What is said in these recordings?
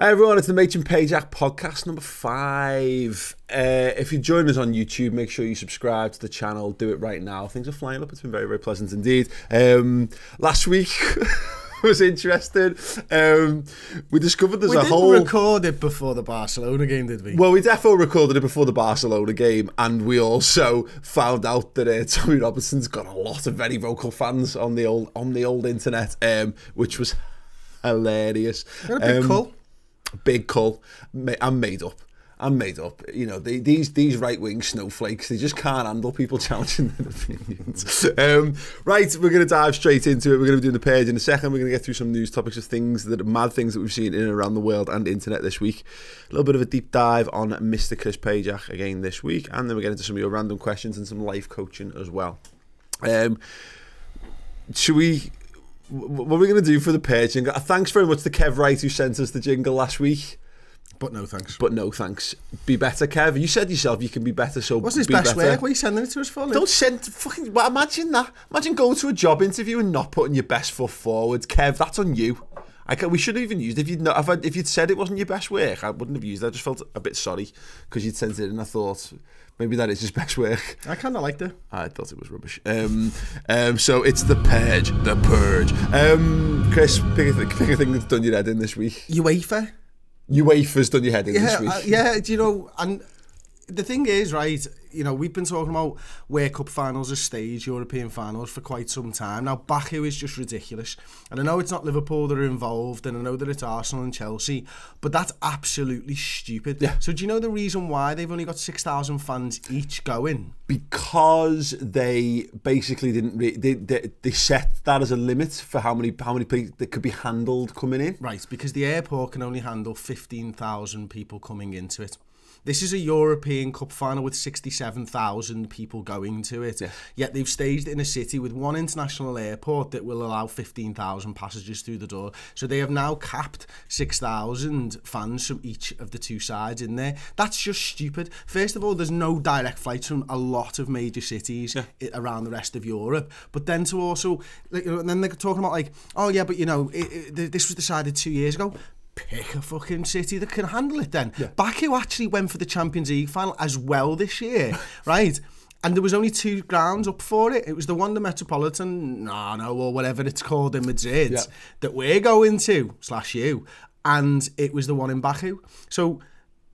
Hi everyone, it's the Machin Pajak podcast number five. Uh, if you're joining us on YouTube, make sure you subscribe to the channel. Do it right now. Things are flying up. It's been very, very pleasant indeed. Um, last week was interesting. Um, we discovered there's we a didn't whole. record it before the Barcelona game, did we? Well, we definitely recorded it before the Barcelona game, and we also found out that uh, Tommy Robinson's got a lot of very vocal fans on the old on the old internet, um, which was hilarious. Big Um, cull. Big cull. I'm made up. I'm made up. You know, they, these these right wing snowflakes, they just can't handle people challenging their opinions. Um, right, we're going to dive straight into it. We're going to be doing the purge in a second. We're going to get through some news topics of things that are mad things that we've seen in and around the world and internet this week. A little bit of a deep dive on Mr. Chris Pajak again this week, and then we get into some of your random questions and some life coaching as well. Um, should we? What are we going to do for the purge? And uh, thanks very much to Kev Wright who sent us the jingle last week. But no thanks. But no thanks. Be better, Kev. You said yourself you can be better, so Wasn't his be best better. work? What are you sending it to us for? Luke? Don't send fucking. Well, imagine that. Imagine going to a job interview and not putting your best foot forward, Kev. That's on you. I can, we should have even used if you'd not, if, I, if you'd said it wasn't your best work, I wouldn't have used. it. I just felt a bit sorry because you'd sent it and I thought maybe that is his best work. I kind of liked it. I thought it was rubbish. Um, um, so it's the purge, the purge. Um, Chris, pick a, th- pick a thing that's done your head in this week. UEFA. UEFA's done your head in Yeah, this week. uh, yeah. Do you know? And the thing is, right? You know, we've been talking about World Cup finals as stage European finals for quite some time now. Baku is just ridiculous, and I know it's not Liverpool that are involved, and I know that it's Arsenal and Chelsea, but that's absolutely stupid. Yeah. So do you know the reason why they've only got six thousand fans each going? because they basically didn't re- they, they they set that as a limit for how many how many people that could be handled coming in. Right, because the airport can only handle 15,000 people coming into it. This is a European Cup final with 67,000 people going to it. Yeah. Yet they've staged it in a city with one international airport that will allow 15,000 passengers through the door. So they have now capped 6,000 fans from each of the two sides in there. That's just stupid. First of all, there's no direct flights from a lot of major cities i- around the rest of Europe. But then to also, like, you know, and then they're talking about like, oh yeah, but you know, it, it, this was decided two years ago pick a fucking city that can handle it then. Yeah. Baku actually went for the Champions League final as well this year, right? And there was only two grounds up for it. It was the Wanda Metropolitan, no, no, or whatever it's called in Madrid Yeah. that we're going to, slash you, and it was the one in Baku. So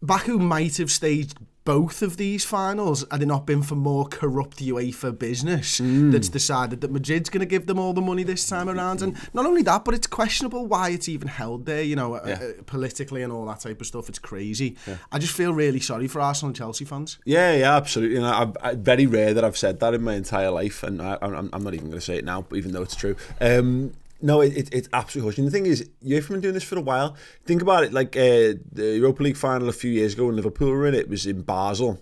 Baku might have staged both of these finals had it not been for more corrupt UEFA business Hmm. that's decided that Madrid's going to give them all the money this time around. And not only that, but it's questionable why it's even held there, you know, uh, Yeah. uh, politically and all that type of stuff. It's crazy. I just feel really sorry for Arsenal and Chelsea fans. Yeah, yeah, absolutely. And I, I, very rare that I've said that in my entire life, and I, I'm, I'm not even going to say it now, even though it's true. Um, no, it, it, it's absolutely hush. And the thing is, you've been doing this for a while. Think about it, like uh, the Europa League final a few years ago when Liverpool were in it, was in Basel.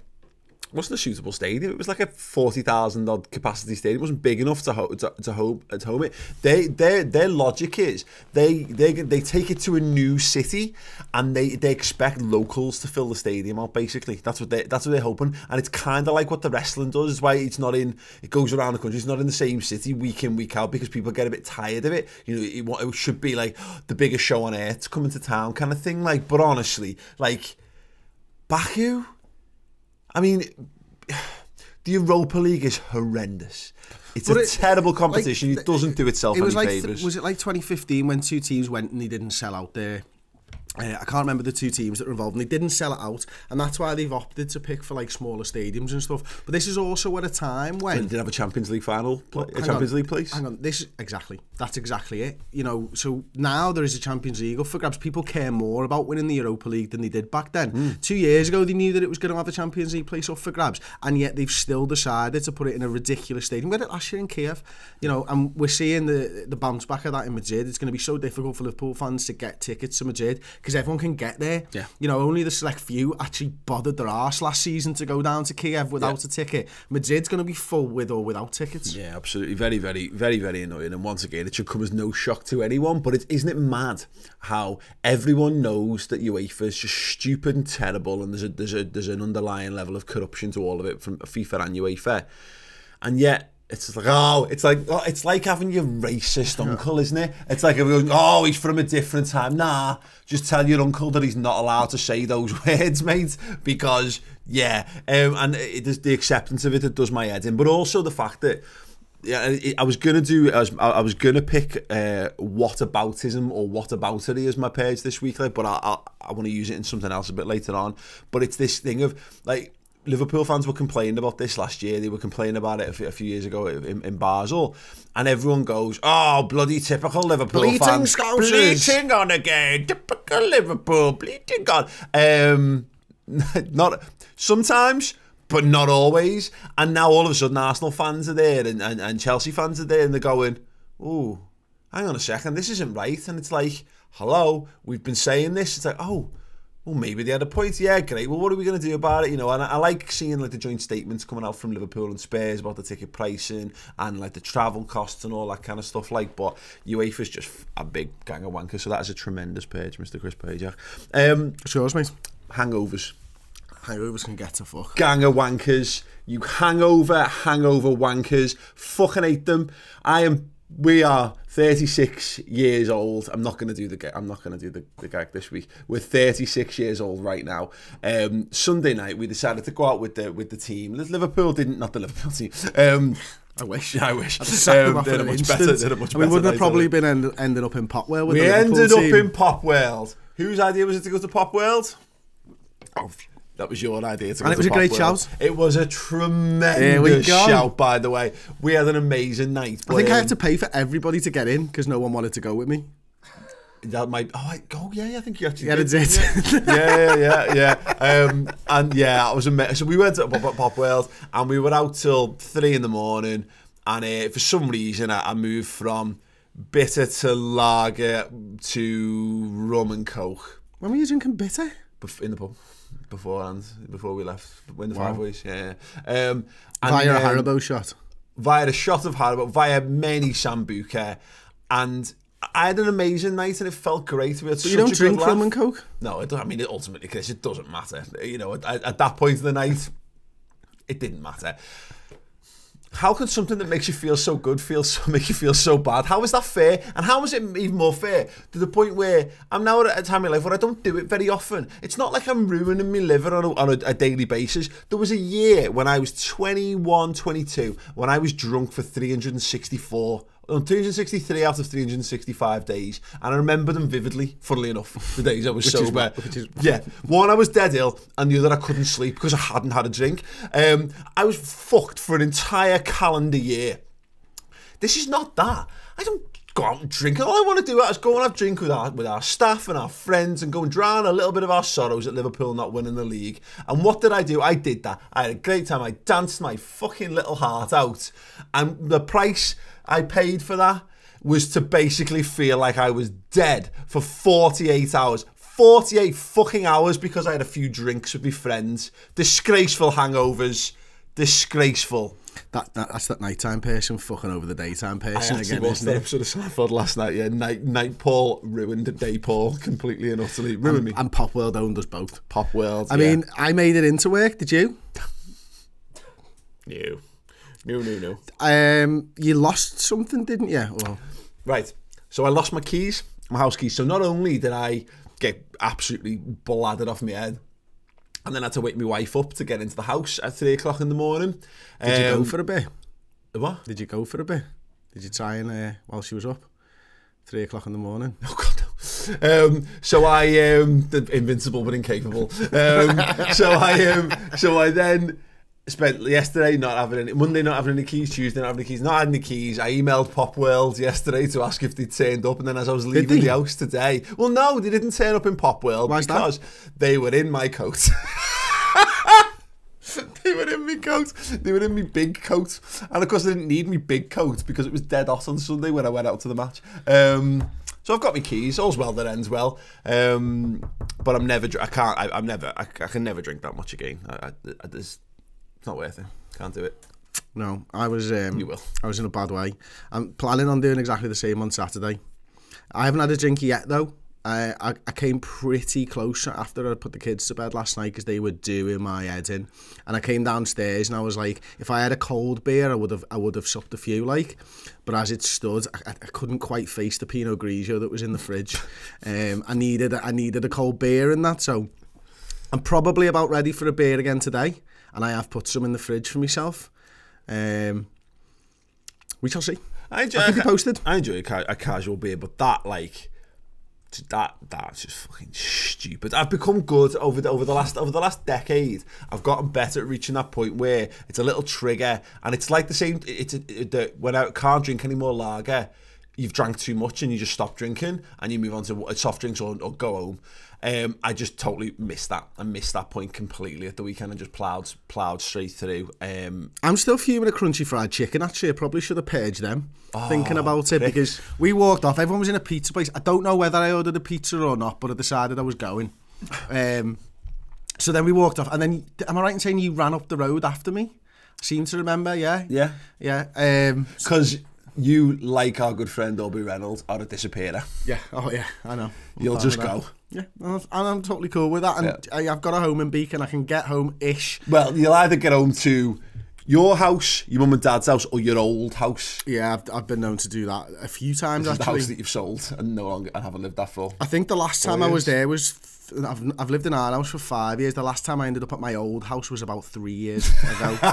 Wasn't a suitable stadium. It was like a forty thousand odd capacity stadium. It wasn't big enough to ho- to, to home to home it. They their their logic is they they they take it to a new city and they they expect locals to fill the stadium out. Basically, that's what they that's what they're hoping. And it's kind of like what the wrestling does. It's why it's not in. It goes around the country. It's not in the same city week in week out because people get a bit tired of it. You know, it, it should be like the biggest show on earth coming to town kind of thing. Like, but honestly, like Baku. I mean, the Europa League is horrendous. It's But a it- terrible competition. like, it doesn't do itself It was any like favours. was it like 2015 when two teams went and they didn't sell out their Uh, I can't remember the two teams that were involved, and they didn't sell it out, and that's why they've opted to pick for like smaller stadiums and stuff. But this is also at a time when They did have a Champions League final, pla- a Champions on, League place. Hang on, this exactly. That's exactly it. You know, so now there is a Champions League up for grabs. People care more about winning the Europa League than they did back then. Hmm. Two years ago, they knew that it was going to have a Champions League place up for grabs, and yet they've still decided to put it in a ridiculous stadium. We had it last year in Kiev, you know, and we're seeing the the bounce back of that in Madrid. It's going to be so difficult for Liverpool fans to get tickets to Madrid because everyone can get there. Yeah. You know, only the select few actually bothered their arse last season to go down to Kiev without a ticket. Madrid's going to be full with or without tickets. Yeah, absolutely. Very, very, very, very annoying. And once again, it should come as no shock to anyone. But it, isn't it mad how everyone knows that UEFA is just stupid and terrible, and there's a there's a there's an underlying level of corruption to all of it from FIFA and UEFA, and yet it's like oh, it's like oh, it's like having your racist uncle, isn't it? It's like everyone, oh, he's from a different time. Nah, just tell your uncle that he's not allowed to say those words, mate, because yeah, um, and it is the acceptance of it that does my head in, but also the fact that yeah, I was gonna do. I was, I was gonna pick uh, what aboutism or what aboutery as my purge this week, like, but I I, I want to use it in something else a bit later on. But it's this thing of like Liverpool fans were complaining about this last year. They were complaining about it a few, years ago in, in Basel, and everyone goes, "Oh, bloody typical Liverpool Bleating fans, Scousers." bleating on again, typical Liverpool, bleating on." Um, not sometimes, but not always. And now all of a sudden, Arsenal fans are there and, and, and Chelsea fans are there, and they're going, "Oh, hang on a second, this isn't right." And it's like, "Hello, we've been saying this." It's like, "Oh." Well, maybe they had a point. Yeah, great. Well, what are we going to do about it? You know, and I, I like seeing like the joint statements coming out from Liverpool and Spurs about the ticket pricing and like the travel costs and all that kind of stuff. Like, but UEFA's just a big gang of wankers. So that is a tremendous purge, Mr. Chris Pajak. Um, yours, mate. hangovers Hangovers can get to fuck. gang of wankers. You hangover, hangover wankers. Fucking hate them. I am. We are 36 years old. I'm not going to do the. I'm not going to do the, the gag this week. We're 36 years old right now. Um, Sunday night, we decided to go out with the with the team. Liverpool didn't. Not the Liverpool team. Um, I wish. I wish. Um, off they're a much better. instant. They're a much and we better wouldn't have probably been end, ended up in Pop World with We ended up in Pop World. Whose idea was it to go to Pop World? Oh, that was your idea. To And it was a great World. shout. It was a tremendous shout, by the way. We had an amazing night. I think I had to pay for everybody to get in because no one wanted to go with me. That might. Oh, I, oh yeah, yeah, I think you actually. Yeah, did. that's it. yeah, yeah, yeah, yeah. Um, and yeah, it was amazing. So we went to Pop, Pop World and we were out till three in the morning. And uh, for some reason, I, I moved from bitter to lager to rum and coke when were you drinking bitter? in the pub beforehand, before we left. In the Wow. five ways, yeah. Um, Via a Haribo shot. via a shot of Haribo, via many Sambuca, and I had an amazing night and it felt great. We had But such you don't a drink rum and coke? No, it, don't- I mean, it ultimately, Chris, it doesn't matter. You know, at, at that point of the night, it didn't matter. How can something that makes you feel so good feel so make you feel so bad? How is that fair? And how is it even more fair to the point where I'm now at a time in life where I don't do it very often. It's not like I'm ruining my liver on a, on a, a daily basis. There was a year when I was 21, 22, when I was drunk for 364 on 363 out of 365 days, and I remember them vividly. Funnily enough, the days I was Which is sober. what- which is- yeah, one I was dead ill, and the other I couldn't sleep because I hadn't had a drink. Um, I was fucked for an entire calendar year. This is not that. I don't go out and drink. All I want to do is go and have a drink with our with our staff and our friends and go and drown a little bit of our sorrows at Liverpool not winning the league. And what did I do? I did that. I had a great time. I danced my fucking little heart out. And the price I paid for that was to basically feel like I was dead for 48 hours. 48 fucking hours because I had a few drinks with my friends. Disgraceful hangovers. Disgraceful. That, that That's that nighttime person fucking over the daytime I person actually again, watched that it? episode of Seinfeld last night. Yeah, night night Paul ruined the day Paul completely and utterly ruined me. And Pop World owned us both. Pop world. I mean, I made it into work, did you? new, new, new, new. Um, you lost something, didn't you? Well, Right. So I lost my keys, my house keys. So not only did I get absolutely bladdered off my head, and then I had to wake my wife up to get into the house at three o'clock in the morning. did you go Um, for a bit? what? Did you go for a bit? Did you try and uh, while she was up? Three o'clock in the morning. Oh God. Um, so I um, the invincible but incapable. Um, so I um, so I then spent yesterday not having any Monday not having any keys, Tuesday not having any keys, not having any keys. I emailed Pop World yesterday to ask if they turned up, and then as I was leaving the house today, well, no, they didn't turn up in Pop World Why's that? because they were in my coat. They were in my coat. They were in my big coat, and of course, they didn't need my big coat because it was dead hot on Sunday when I went out to the match. Um, so I've got my keys. All's well that ends well. Um, but I'm never. I can't. I, I'm never. I, I can never drink that much again. I, I, I, there's, it's not worth it. Can't do it. No, I was. Um, You will. I was in a bad way. I'm planning on doing exactly the same on Saturday. I haven't had a drink yet though. I, I, I came pretty close after I put the kids to bed last night because they were doing my head in. And I came downstairs and I was like, if I had a cold beer, I would have I would have supped a few, like. But as it stood, I, I couldn't quite face the Pinot Grigio that was in the fridge. Um, I needed I needed a cold beer in that, so I'm probably about ready for a beer again today. And I have put some in the fridge for myself. Um, we shall see. I enjoy, keep you posted. I enjoy a, ca- a casual beer, but that like that that's just fucking stupid. I've become good over the over the last over the last decade. I've gotten better at reaching that point where it's a little trigger, and it's like the same. It's a, it, the, when I can't drink any more lager. You've drank too much and you just stop drinking and you move on to soft drinks or, or go home. Um, I just totally missed that. I missed that point completely at the weekend and just ploughed ploughed straight through. Um, I'm still fuming at crunchy fried chicken. Actually, I probably should have purged them. Oh, thinking about it because we walked off. Everyone was in a pizza place. I don't know whether I ordered a pizza or not, but I decided I was going. Um, so then we walked off, and then am I right in saying you ran up the road after me? I seem to remember. Yeah. yeah, Yeah. Um, because you, like our good friend Aubrey Reynolds, are a disappearer. yeah. Oh yeah. I know. I'm You'll just go. Yeah, and I'm totally cool with that. And Yeah. I've got a home in Beacon. I can get home ish. Well, you'll either get home to your house, your mum and dad's house, or your old house. Yeah, I've, I've been known to do that a few times This is the house that you've sold and no longer and haven't lived that for. I think the last time I was there was I've, I've lived in our house for five years. The last time I ended up at my old house was about three years ago. so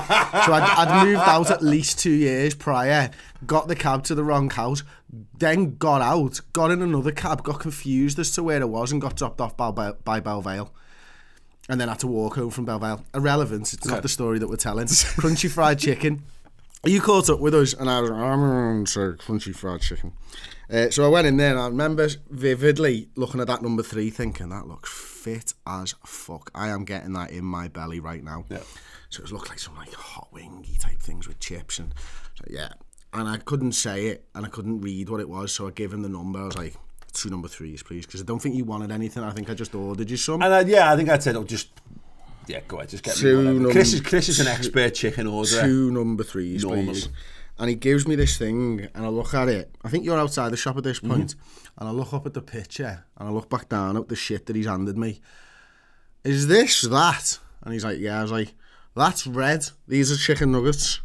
I'd, I'd moved out at least two years prior, got the cab to the wrong house, then got out, got in another cab, got confused as to where it was, and got dropped off by, by, by Belle Vale. And then had to walk home from Belle Vale. Irrelevant. It's Okay. not the story that we're telling. Crunchy fried chicken. You caught up with us, and I was like, I'm to crunchy fried chicken. Uh, so I went in there, and I remember vividly looking at that number three, thinking that looks fit as fuck. I am getting that in my belly right now. Yeah. So it looked like some like hot wingy type things with chips and so, yeah. And I couldn't say it, and I couldn't read what it was, so I gave him the number. I was like, two number threes, please, because I don't think you wanted anything. I think I just ordered you some. And uh, yeah, I think I'd said, oh, just yeah, go ahead, just get Two me num- Chris is Chris is an expert chicken orderer. two number threes, Normally. please. And he gives me this thing, and I look at it. I think you're outside the shop at this mm-hmm. point, and I look up at the picture, and I look back down at the shit that he's handed me. Is this that? And he's like, yeah. I was like, that's red. These are chicken nuggets.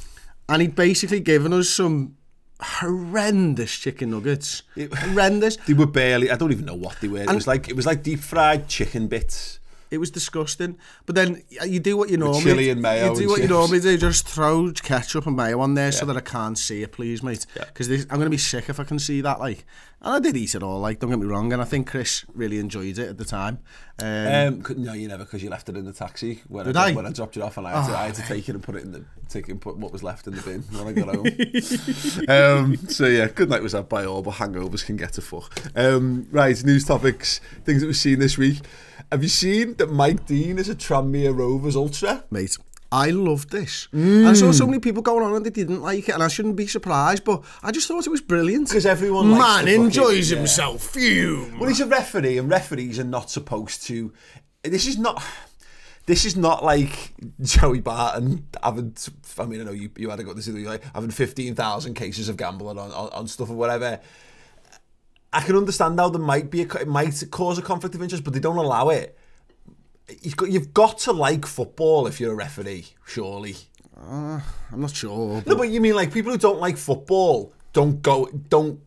and he'd basically given us some horrendous chicken nuggets. horrendous. They were barely. I don't even know what they were. It was like it was like deep fried chicken bits. It was disgusting. But then you do what you normally chilli and mayo You do and what you normally do. Just throw ketchup and mayo on there so that I can't see it, please, mate. Because I'm going to be sick if I can see that. Like, and I did eat it all. Like, don't get me wrong. And I think Chris really enjoyed it at the time. Um, Um, no, you never, because you left it in the taxi when Did I, I? when I dropped it off, and I had, to, I had to take it and put it in the take it and put what was left in the bin when I got home. um, so yeah, good night was had by all, but hangovers can get a fuck. Um, right, news topics, things that we've seen this week. Have you seen that Mike Dean is a Tranmere Rovers ultra? mate. I loved this. Mm. I saw so many people going on and they didn't like it, and I shouldn't be surprised, but I just thought it was brilliant. Because everyone Man enjoys yeah. himself. Phew. Well, he's a referee, and referees are not supposed to. This is not. This is not like Joey Barton having. I mean, I know you, you had to go this is like having fifteen thousand cases of gambling on, on, on stuff or whatever. I can understand how there might be a, it might cause a conflict of interest, but they don't allow it. You've got you've got to like football if you're a referee, surely. Uh, I'm not sure. No, but you mean like people who don't like football don't go don't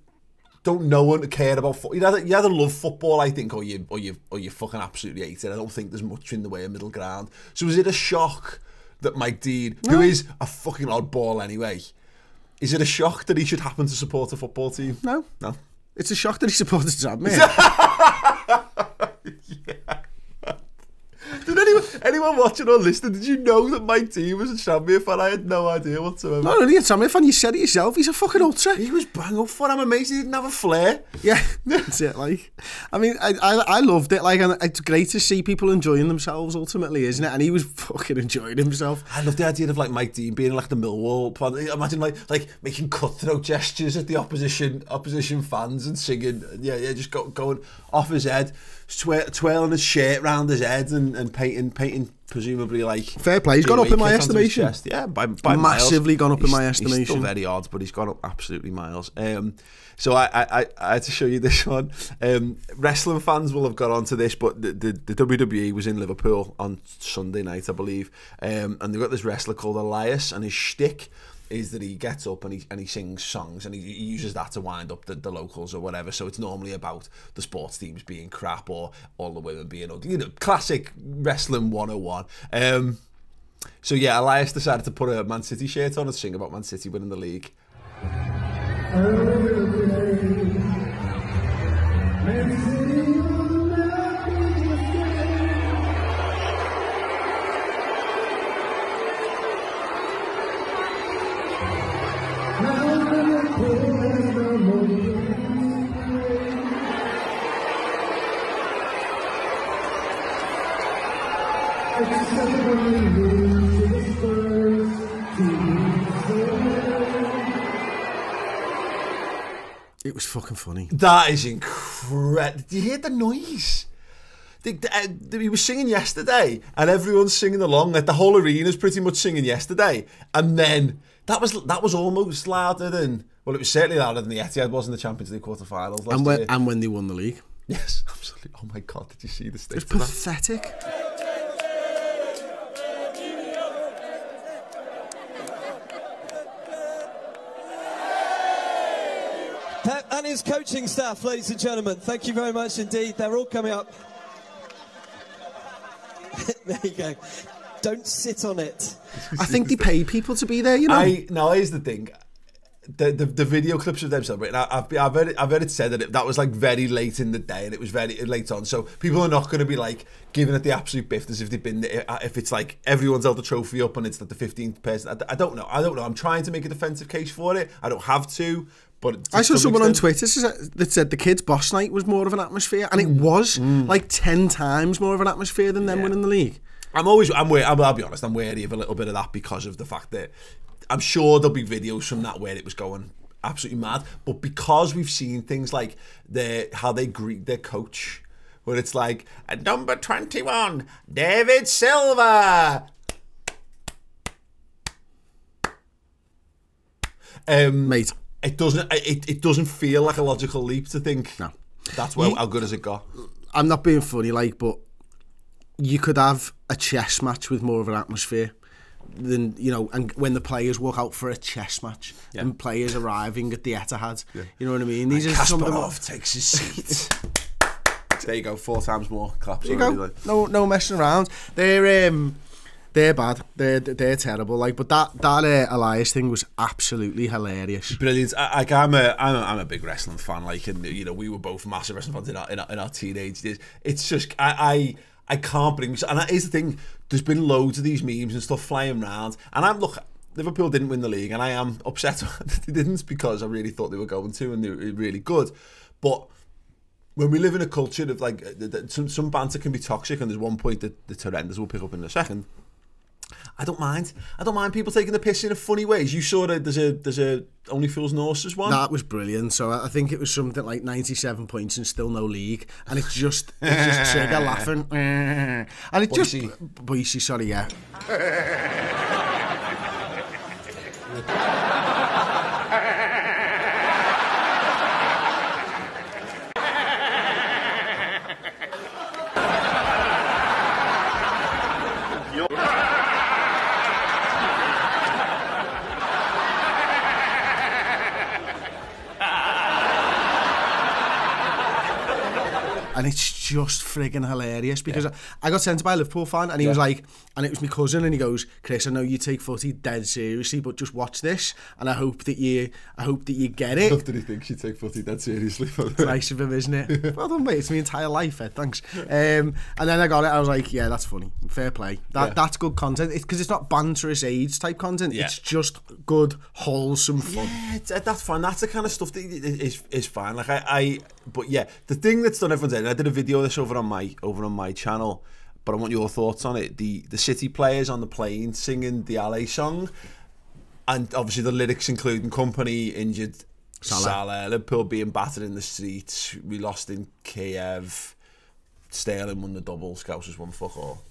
don't know and care about football. You either, you either love football, I think, or you or you or you fucking absolutely hate it. I don't think there's much in the way of middle ground. So is it a shock that Mike Dean, who is a fucking oddball anyway, is it a shock that he should happen to support a football team? No. No. It's a shock that he supported Tranmere. Did anyone watching or listening? Did you know that Mike Dean was a Tranmere fan? I had no idea whatsoever. Not only a Tranmere fan, you said it yourself, he's a fucking ultra. He was bang up for. I'm amazed he didn't have a flair. Yeah, that's it. Like, I mean, I, I I loved it. Like, and it's great to see people enjoying themselves. Ultimately, isn't it? And he was fucking enjoying himself. I love the idea of like Mike Dean being like the Millwall fan. Imagine like like making cutthroat gestures at the opposition opposition fans and singing. Yeah, yeah, just go, going off his head, twir- twirling his shirt round his head and, and painting painting presumably like Fair play, he's gone up in my kit onto his estimation. Yeah, by, by Massively miles. gone up in He's- my He's still estimation. very odd, but he's gone up absolutely miles. Um, so I, I, I, I had to show you this one. Um, wrestling fans will have got onto this, but the, the, the WWE was in Liverpool on Sunday night, I believe, um, and they've got this wrestler called Elias, and his shtick is that he gets up and he and he sings songs and he, he uses that to wind up the, the locals or whatever. So it's normally about the sports teams being crap or all the women being ugly. You know, classic wrestling 101. Um, so yeah, Elias decided to put a Man City shirt on and sing about Man City winning the league. It was fucking funny. That is incredible. Did you hear the noise? The, the, uh, he was singing yesterday, and everyone's singing along. Like the whole arena's pretty much singing yesterday, and then that was that was almost louder than. Well, it was certainly louder than the Etihad was in the Champions League quarterfinals last And when, year. and when they won the league. yes, absolutely. Oh my god, did you see the state It's of that? pathetic. Pep and his coaching staff, ladies and gentlemen, thank you very much indeed. They're all coming up. there you go. Don't sit on it. I think they pay people to be there, you know. I now here's the thing. The, the, the video clips of them celebrating, I, I've, I've, heard it, I've heard it said that it, that was like very late in the day and it was very late on. So people are not going to be like giving it the absolute biff as if they've been there. Uh, if it's like everyone's held the trophy up and it's like the 15th person. I, I don't know. I don't know. I'm trying to make a defensive case for it. I don't have to. But I saw some someone on Twitter that said the kids' boss night was more of an atmosphere, and it was like ten times more of an atmosphere than them Yeah. winning the league. I'm always, I'm wary, I'll, I'll be honest, I'm wary of a little bit of that because of the fact that I'm sure there'll be videos from that where it was going absolutely mad. But because we've seen things like the how they greet their coach, where it's like, at number 21, David Silva. Um, Mate, it doesn't it, it doesn't feel like a logical leap to think No. that's well, You- how good has it got? I'm not being funny, like, but you could have a chess match with more of an atmosphere than you know, and when the players walk out for a chess match Yeah. and players arriving at the Etihad, you know what I mean? These are some of the takes his seat. there you go, four times more claps. There you go. like. No, no messing around. They're um, they're bad. They're they're terrible. Like, but that that uh, Elias thing was absolutely hilarious. Brilliant. I, like I'm a, I'm a I'm a big wrestling fan. Like, and you know, we were both massive wrestling fans in our in our, in our teenage days. It's just I I, I can't bring. And that is the thing. There's been loads of these memes and stuff flying around, and I'm look. Liverpool didn't win the league, and I am upset they didn't because I really thought they were going to, and they were really good. But when we live in a culture of like uh, some some banter can be toxic, and there's one point that the horrendous we'll pick up in a second. I don't mind. I don't mind people taking the piss in a funny ways. You saw that there's a there's a Only Fools and Horses one. That was brilliant. So I I think it was something like 97 points and still no league, and it's just it's just Trigger laughing, and it just Boycie. Boycie, sorry, yeah. and it's just friggin' hilarious because I, I got sent by a Liverpool fan and he was like, and it was my cousin, and he goes, Chris, I know you take footy dead seriously, but just watch this, and I hope that you, I hope that you get it. did he think she'd take footy that seriously? nice of him, isn't it? Well done, mate. It's my entire life, Ed. Thanks. Um, and then I got it. I was like, yeah, that's funny. Fair play. That Yeah. that's good content. Because it's, not banterous age type content. Yeah. It's just good, wholesome fun. Yeah, that's fine. That's the kind of stuff that is is is fine. Like I, I, but yeah, the thing that's done everyone's head. And I did a video of this over on my over on my channel, but I want your thoughts on it. The the City players on the plane singing the Allez song, and obviously the lyrics including Kompany injured. Salah. Salah, Liverpool being battered in the streets. We lost in Kiev. Sterling won the double. Scousers won fuck all.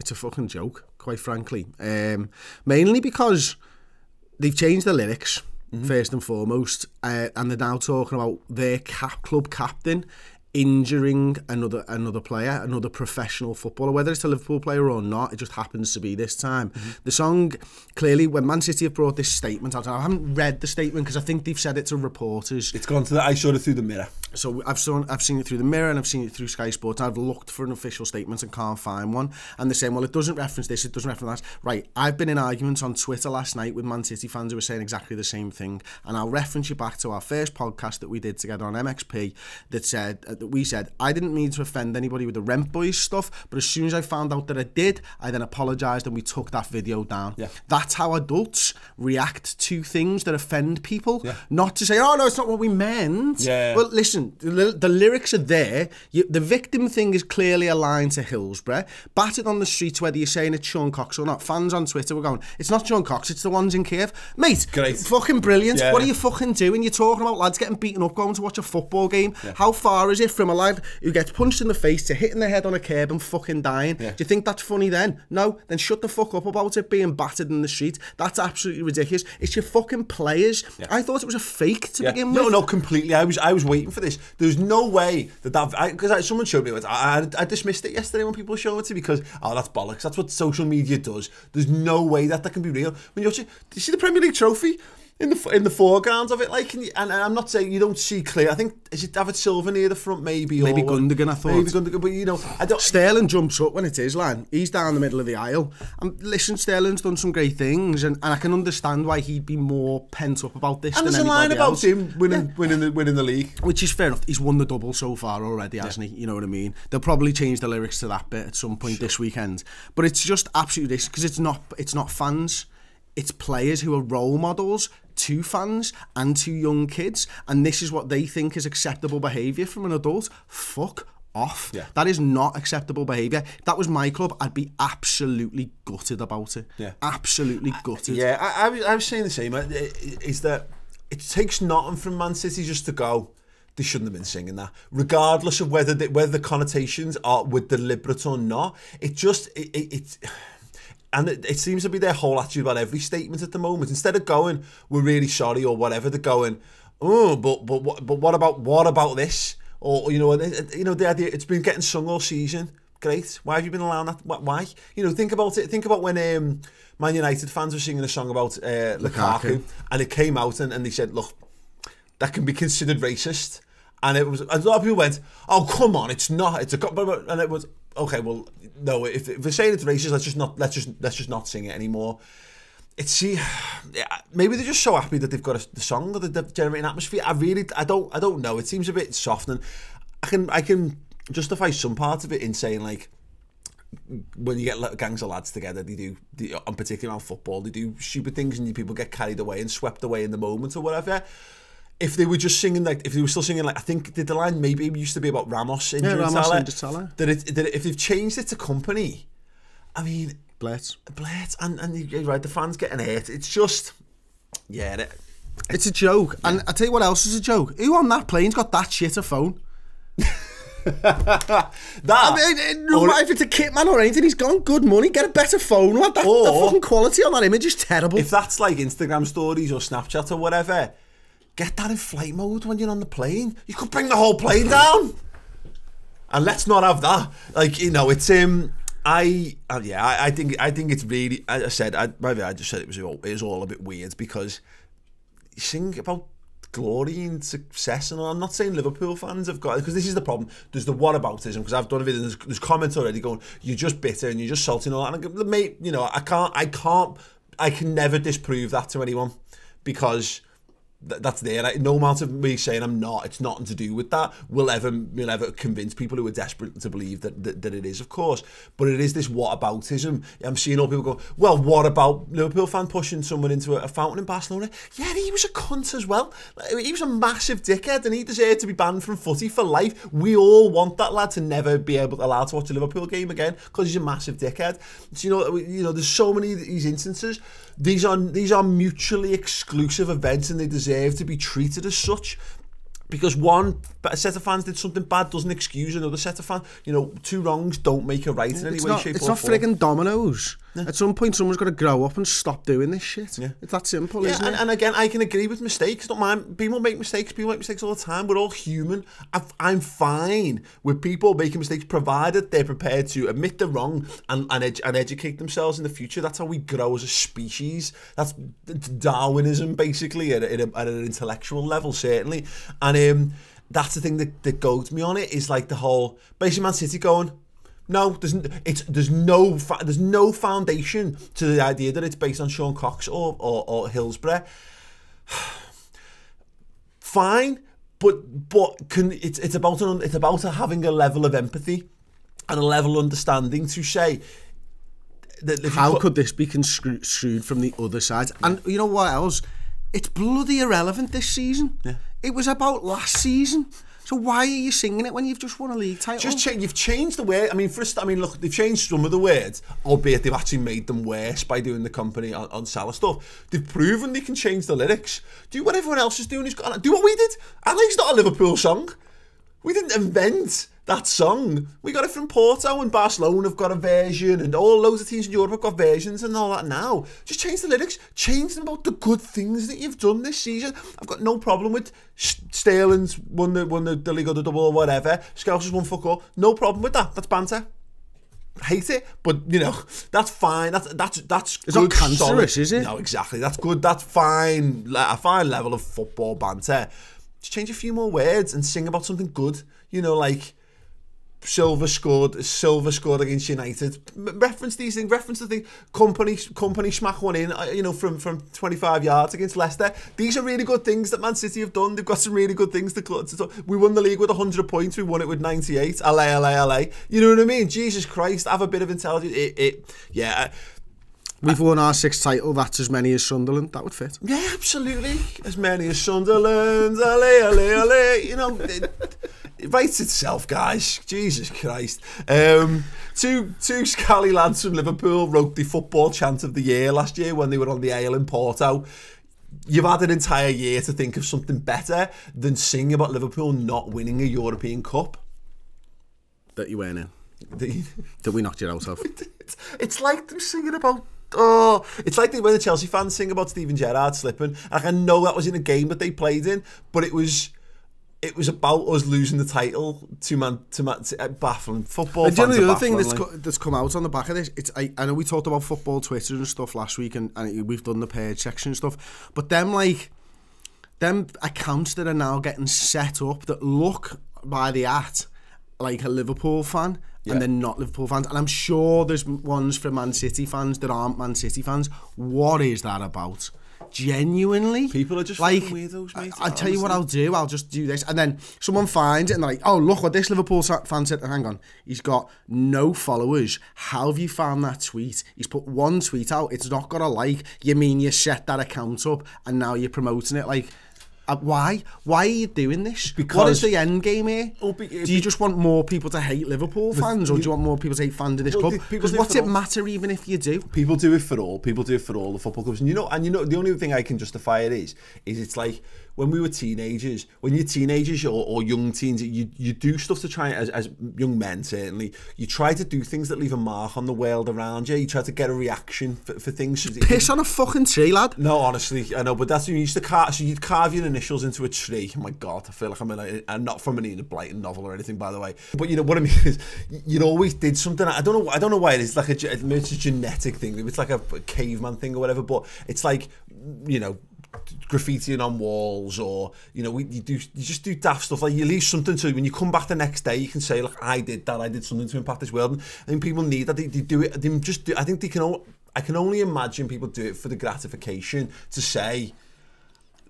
It's a fucking joke, quite frankly. Um, mainly because they've changed the lyrics first and foremost, uh, and they're now talking about their cap club captain injuring another another player, another professional footballer, whether it's a Liverpool player or not. It just happens to be this time. The song clearly, when Man City have brought this statement out, I haven't read the statement because I think they've said it to reporters. It's gone to the. I saw it through the mirror. So I've seen I've seen it through the mirror and I've seen it through Sky Sports. I've looked for an official statement and can't find one. And they're saying, well, it doesn't reference this, it doesn't reference that. Right, I've been in arguments on Twitter last night with Man City fans who were saying exactly the same thing. And I'll reference you back to our first podcast that we did together on MXP that said uh, that we said I didn't mean to offend anybody with the Rent Boys stuff, but as soon as I found out that I did, I then apologised and we took that video down. Yeah. That's how adults react to things that offend people. Yeah. Not to say, oh no, it's not what we meant. Yeah. Well, listen, the, the lyrics are there. You, the victim thing is clearly aligned to Hillsborough. Battered on the streets, whether you're saying it's Sean Cox or not. Fans on Twitter were going, it's not Sean Cox, it's the ones in Kiev. Mate, Great. fucking brilliant. Yeah. What are you fucking doing? You're talking about lads getting beaten up going to watch a football game. How far is it from a lad who gets punched in the face to hitting their head on a curb and fucking dying? Yeah. Do you think that's funny then? No, then shut the fuck up about it being battered in the street. That's absolutely ridiculous. It's your fucking players. I thought it was a fake to Yeah. begin No, with. no, completely. I was, I was waiting for this. There's no way that that because someone showed me it. I, I, I dismissed it yesterday when people showed it to me because oh, that's bollocks. That's what social media does. There's no way that that can be real. When you watch it, do you see the Premier League trophy? In the in the foreground of it, like, and, and I'm not saying you don't see clear. I think is it David Silva near the front, maybe, Maybe or Gundogan, I thought. maybe Gundogan, but you know, I don't. Sterling jumps up when it is, lan. He's down the middle of the aisle. And listen, Sterling's done some great things, and, and I can understand why he'd be more pent up about this And than there's a line about else. him winning, winning, the, winning the league. Which is fair enough. He's won the double so far already, hasn't he? You know what I mean? They'll probably change the lyrics to that bit at some point this weekend. But it's just absolutely this because it's not it's not fans, it's players who are role models to fans and to young kids, and this is what they think is acceptable behaviour from an adult. Fuck off. Yeah. That is not acceptable behaviour. If that was my club, I'd be absolutely gutted about it. Yeah. Absolutely gutted. Yeah, I, I, was, I was saying the same. Is that it takes nothing from Man City just to go. They shouldn't have been singing that, regardless of whether the, whether the connotations are were deliberate or not. It just it, it, it's. And it, it seems to be their whole attitude about every statement at the moment. Instead of going, "We're really sorry" or whatever, they're going, "Oh, but but what but what about what about this?" Or you know, you know the idea. It's been getting sung all season. Great. Why have you been allowing that? Why? You know, think about it. Think about when um, Man United fans were singing a song about uh, Lukaku, Lukaku. and it came out, and, and they said, "Look, that can be considered racist." And it was a lot of people went, "Oh, come on, it's not. It's a." co-" but- but- And it was okay. Well, no. If, if they're saying it's racist, let's just not. Let's just let's just not sing it anymore. It's see, maybe they're just so happy that they've got a, the song that they're generating atmosphere. I really, I don't, I don't know. It seems a bit soft, and I can, I can justify some part of it in saying like when you get gangs of lads together, they do, they, on particularly around football, they do stupid things, and people get carried away and swept away in the moment or whatever. If they were just singing like, if they were still singing like, I think did the line maybe used to be about Ramos injuring Ramos Salah, injured Salah. That it, that if they've changed it to Kompany, I mean, Blitz. Blitz and and you're right, the fans getting hurt. It's just, yeah, it, It's a joke. And I tell you what else is a joke. Who on that plane's got that shit a phone? that. I mean, it- no matter if it's a kit man or anything, he's gone good money. Get a better phone. What that, the Or- fucking quality on that image is terrible. if that's like Instagram stories or Snapchat or whatever, get that in flight mode when you're on the plane. You could bring the whole plane down. And let's not have that. Like you know, it's um, I uh, yeah, I, I think I think it's really. As I said, I I just said it was all it was all a bit weird because you sing about glory and success and all. I'm not saying Liverpool fans have got because this is the problem. There's the what aboutism because I've done a video. There's, there's comments already going, "You're just bitter and you're just salty and all that." And I go, mate, you know, I can't, I can't, I can never disprove that to anyone because th- that's there. Like, no amount of me saying I'm not, it's nothing to do with that. Will ever will ever convince people who are desperate to believe that, that that it is, of course. But it is this whataboutism. I'm seeing all people go, well, what about Liverpool fan pushing someone into a, a fountain in Barcelona? Yeah, he was a cunt as well. Like, He was a massive dickhead, and he deserved to be banned from footy for life. We all want that lad to never be able to allowed to watch a Liverpool game again because he's a massive dickhead. So, you know, you know, there's so many of these instances. These are these are mutually exclusive events, and they deserve deserve to be treated as such. Because one set of fans did something bad doesn't excuse another set of fans. You know, two wrongs don't make a right in any it's way, not, shape, or form. Not frigging dominoes. Dominoes. At some point, someone's got to grow up and stop doing this shit. Yeah. It's that simple, Yeah, isn't and, it? and again, I can agree with mistakes. Don't mind. People make mistakes. People make mistakes all the time. We're all human. I've, I'm fine with people making mistakes, provided they're prepared to admit they're wrong and and, ed- and educate themselves in the future. That's how we grow as a species. That's Darwinism, basically, at, a, at, a, at an intellectual level, certainly. And um, that's the thing that, that goads me on it is like the whole basically Man City going. No, there's it's there's no there's no foundation to the idea that it's based on Sean Cox or or, or Hillsborough. Fine, but but can it's it's about an, it's about having a level of empathy and a level of understanding to say that How put- could this be construed from the other side? And you know what else? It's bloody irrelevant this season. Yeah. It was about last season. So why are you singing it when you've just won a league title? Just cha- you've changed the word. I mean, first, I mean, look, they've changed some of the words, albeit they've actually made them worse by doing the Kompany on, on Salah stuff. They've proven they can change the lyrics. Do what everyone else is doing. Who's got, do what we did. Allez's not a Liverpool song. We didn't invent that song. We got it from Porto and Barcelona have got a version, and all loads of teams in Europe have got versions and all that now. Just change the lyrics, change them about the good things that you've done this season. I've got no problem with Sterling's won the won the, the league or the double or whatever. Scousers won fuck all. No problem with that. That's banter. Hate it, but you know that's fine. That's that's that's It's not cancerous, solid- is it? No, exactly. That's good. That's fine. A fine level of football banter. Change a few more words and sing about something good. You know, like Silva scored. Silva scored against United. Reference these things. Reference the thing. Kompany, Kompany smack one in. uh, You know, from from 25 yards against Leicester. These are really good things that Man City have done. They've got some really good things to. to we won the league with 100 points. We won it with 98. Allez, Allez, Allez. You know what I mean? Jesus Christ. Have a bit of intelligence. It, it yeah. We've won our sixth title. That's as many as Sunderland. That would fit. Yeah, absolutely. As many as Sunderland, allez, allez, allez. You know, it, it writes itself, guys. Jesus Christ. Um, two two scally lads from Liverpool wrote the football chant of the year last year when they were on the ale in Porto. You've had an entire year to think of something better than sing about Liverpool not winning a European Cup. That you weren't in. The- That we knocked you out of. it's, it's like them singing about oh it's like when the Chelsea fans sing about Steven Gerrard slipping like I know that was in a game that they played in but it was it was about us losing the title to man to man to, uh, baffling football And you know the other thing that's, co- that's come out on the back of this? It's I, I know we talked about football Twitter and stuff last week, and, and we've done the purge section and stuff. But them like them accounts that are now getting set up that look by the at like a Liverpool fan. Yeah. And they're not Liverpool fans, and I'm sure there's ones for Man City fans that aren't Man City fans. What is that about? Genuinely, People are just like weirdos, mate, I, I'll tell you what I'll do. I'll just do this, and then someone finds it, and they're like, "Oh, look what this Liverpool fan said." Hang on, he's got no followers. How have you found that tweet? He's put one tweet out. It's not got a like. You mean you set that account up, and now you're promoting it? Like, uh, why? Why are you doing this? what Because- is the end game here? Oh, be- do you just want more people to hate Liverpool fans, or do you want more people to hate fans of this Well, club? Because what's for it matter even if you do? people do it for all. People do it for all the football clubs, and you know, and you know, the only thing I can justify it is, is it's like when we were teenagers. When you're teenagers or, or young teens, you you do stuff to try as as young men certainly. You try to do things that leave a mark on the world around you. You try to get a reaction for, for things. so Piss on a fucking tree, lad. No, honestly, I know, but that's when you used to carve. So you'd carve your initials into a tree. Oh my god, I feel like I'm in a, I'm not from an Enid Blyton novel or anything, by the way. But you know what I mean is, you always did something. I don't know. I don't know why it is like a, it's a genetic thing. It's like a caveman thing or whatever. But it's like, you know. Graffitiing on walls or you know we you do you just do daft stuff. Like you leave something to when you come back the next day you can say like I did that. I did something to impact this world. And I think people need that. They, they do it they just do, I think they can all I can only imagine people do it for the gratification to say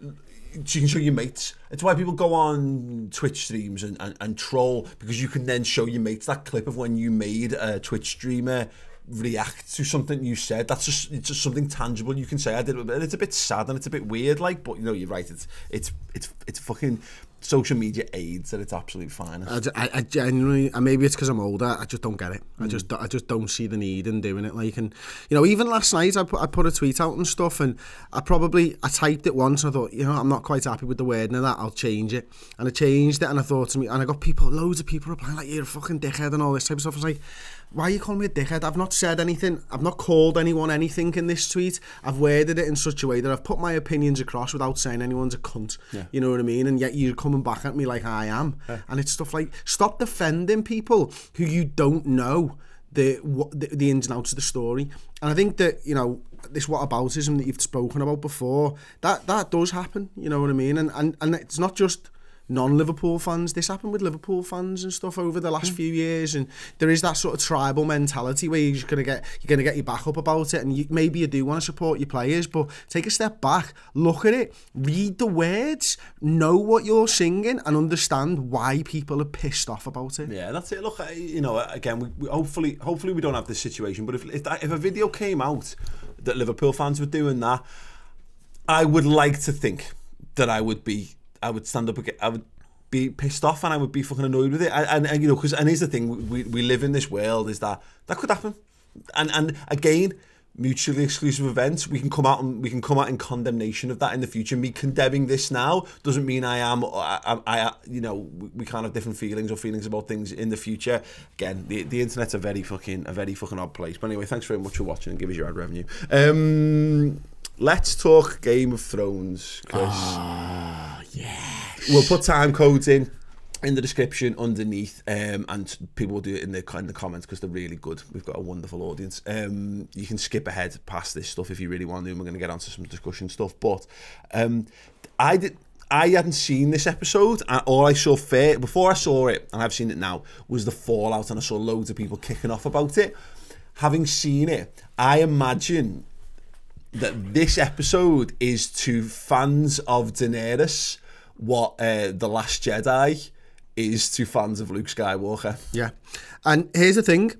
you can show your mates. It's why people go on Twitch streams and, and, and troll because you can then show your mates that clip of when you made a Twitch streamer react to something you said. That's just it's just something tangible you can say. I did, but it's a bit sad and it's a bit weird. Like, but you know, you're right. It's it's it's it's fucking social media aids at its absolute finest. I, I, I genuinely, and maybe it's because I'm older. I just don't get it. I just, I just don't see the need in doing it. Like, and you know, even last night I put, I put a tweet out and stuff, and I probably, I typed it once, and I thought, you know, I'm not quite happy with the wording of that. I'll change it, and I changed it, and I thought to me, and I got people, loads of people replying like, you're a fucking dickhead and all this type of stuff. I was like. Why are you calling me a dickhead? I've not said anything. I've not called anyone anything in this tweet. I've worded it in such a way that I've put my opinions across without saying anyone's a cunt. Yeah. You know what I mean? And yet you're coming back at me like I am. And it's stuff like stop defending people who you don't know the, what, the the ins and outs of the story. And I think that you know this whataboutism that you've spoken about before that that does happen. You know what I mean? And and and it's not just non-Liverpool fans. This happened with Liverpool fans and stuff over the last hmm. few years, and there is that sort of tribal mentality where you're just gonna get you're gonna get your back up about it, and you, maybe you do want to support your players, but take a step back, look at it, read the words, know what you're singing, and understand why people are pissed off about it. Yeah, that's it. Look, you know, again, we, we hopefully, hopefully we don't have this situation. But if if, that, if a video came out that Liverpool fans were doing that, I would like to think that I would be, I would stand up I would be pissed off and I would be fucking annoyed with it. And, and, you know, because and here's the thing, we we live in this world is that that could happen, and and again. Mutually exclusive events. We can come out and we can come out in condemnation of that in the future. Me condemning this now doesn't mean I am. I, I, you know, we- can't have different feelings or feelings about things in the future. Again, the, the internet's a very fucking a very fucking odd place. But anyway, thanks very much for watching and give us your ad revenue. Um, let's talk Game of Thrones, Chris. We'll put time codes in in the description underneath, um, and people will do it in the in the comments because they're really good. We've got a wonderful audience. Um, you can skip ahead past this stuff if you really want to. and We're going to get onto some discussion stuff, but um, I did. I hadn't seen this episode, and all I saw fair before I saw it, and I've seen it now, was the fallout, and I saw loads of people kicking off about it. Having seen it, I imagine that this episode is to fans of Daenerys what uh, the Last Jedi is to fans of Luke Skywalker. Yeah. And here's the thing.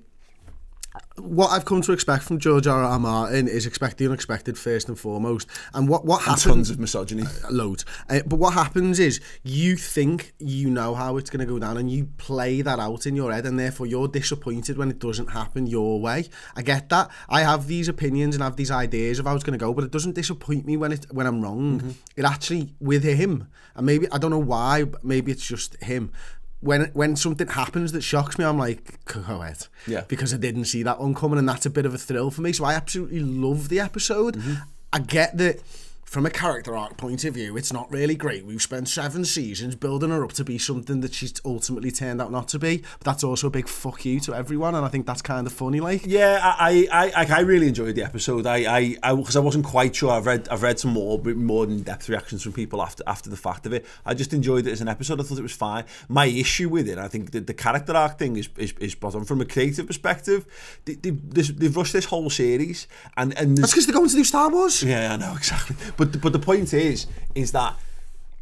What I've come to expect from George R. R. Martin is expect the unexpected first and foremost. And what, what And happens... tons of misogyny. loads. Uh, but what happens is you think you know how it's going to go down and you play that out in your head and therefore you're disappointed when it doesn't happen your way. I get that. I have these opinions and have these ideas of how it's going to go, but it doesn't disappoint me when it when I'm wrong. It actually with him and maybe I don't know why, but maybe it's just him. When when something happens that shocks me, I'm like, go ahead. Yeah. Because I didn't see that one coming and that's a bit of a thrill for me. So I absolutely love the episode. Mm-hmm. I get that from a character arc point of view, it's not really great. We've spent seven seasons building her up to be something that she's ultimately turned out not to be. But that's also a big fuck you to everyone, and I think that's kind of funny. Like, Yeah, I, I, I, I really enjoyed the episode. I, I, I, because I wasn't quite sure. I've read, I've read some more, more in depth reactions from people after, after the fact of it. I just enjoyed it as an episode. I thought it was fine. My issue with it, I think, the, the character arc thing is, is, is spot on from a creative perspective. they, they, they've rushed this whole series, and and that's because they're going to do Star Wars. yeah, I know exactly. But the- but the point is, is that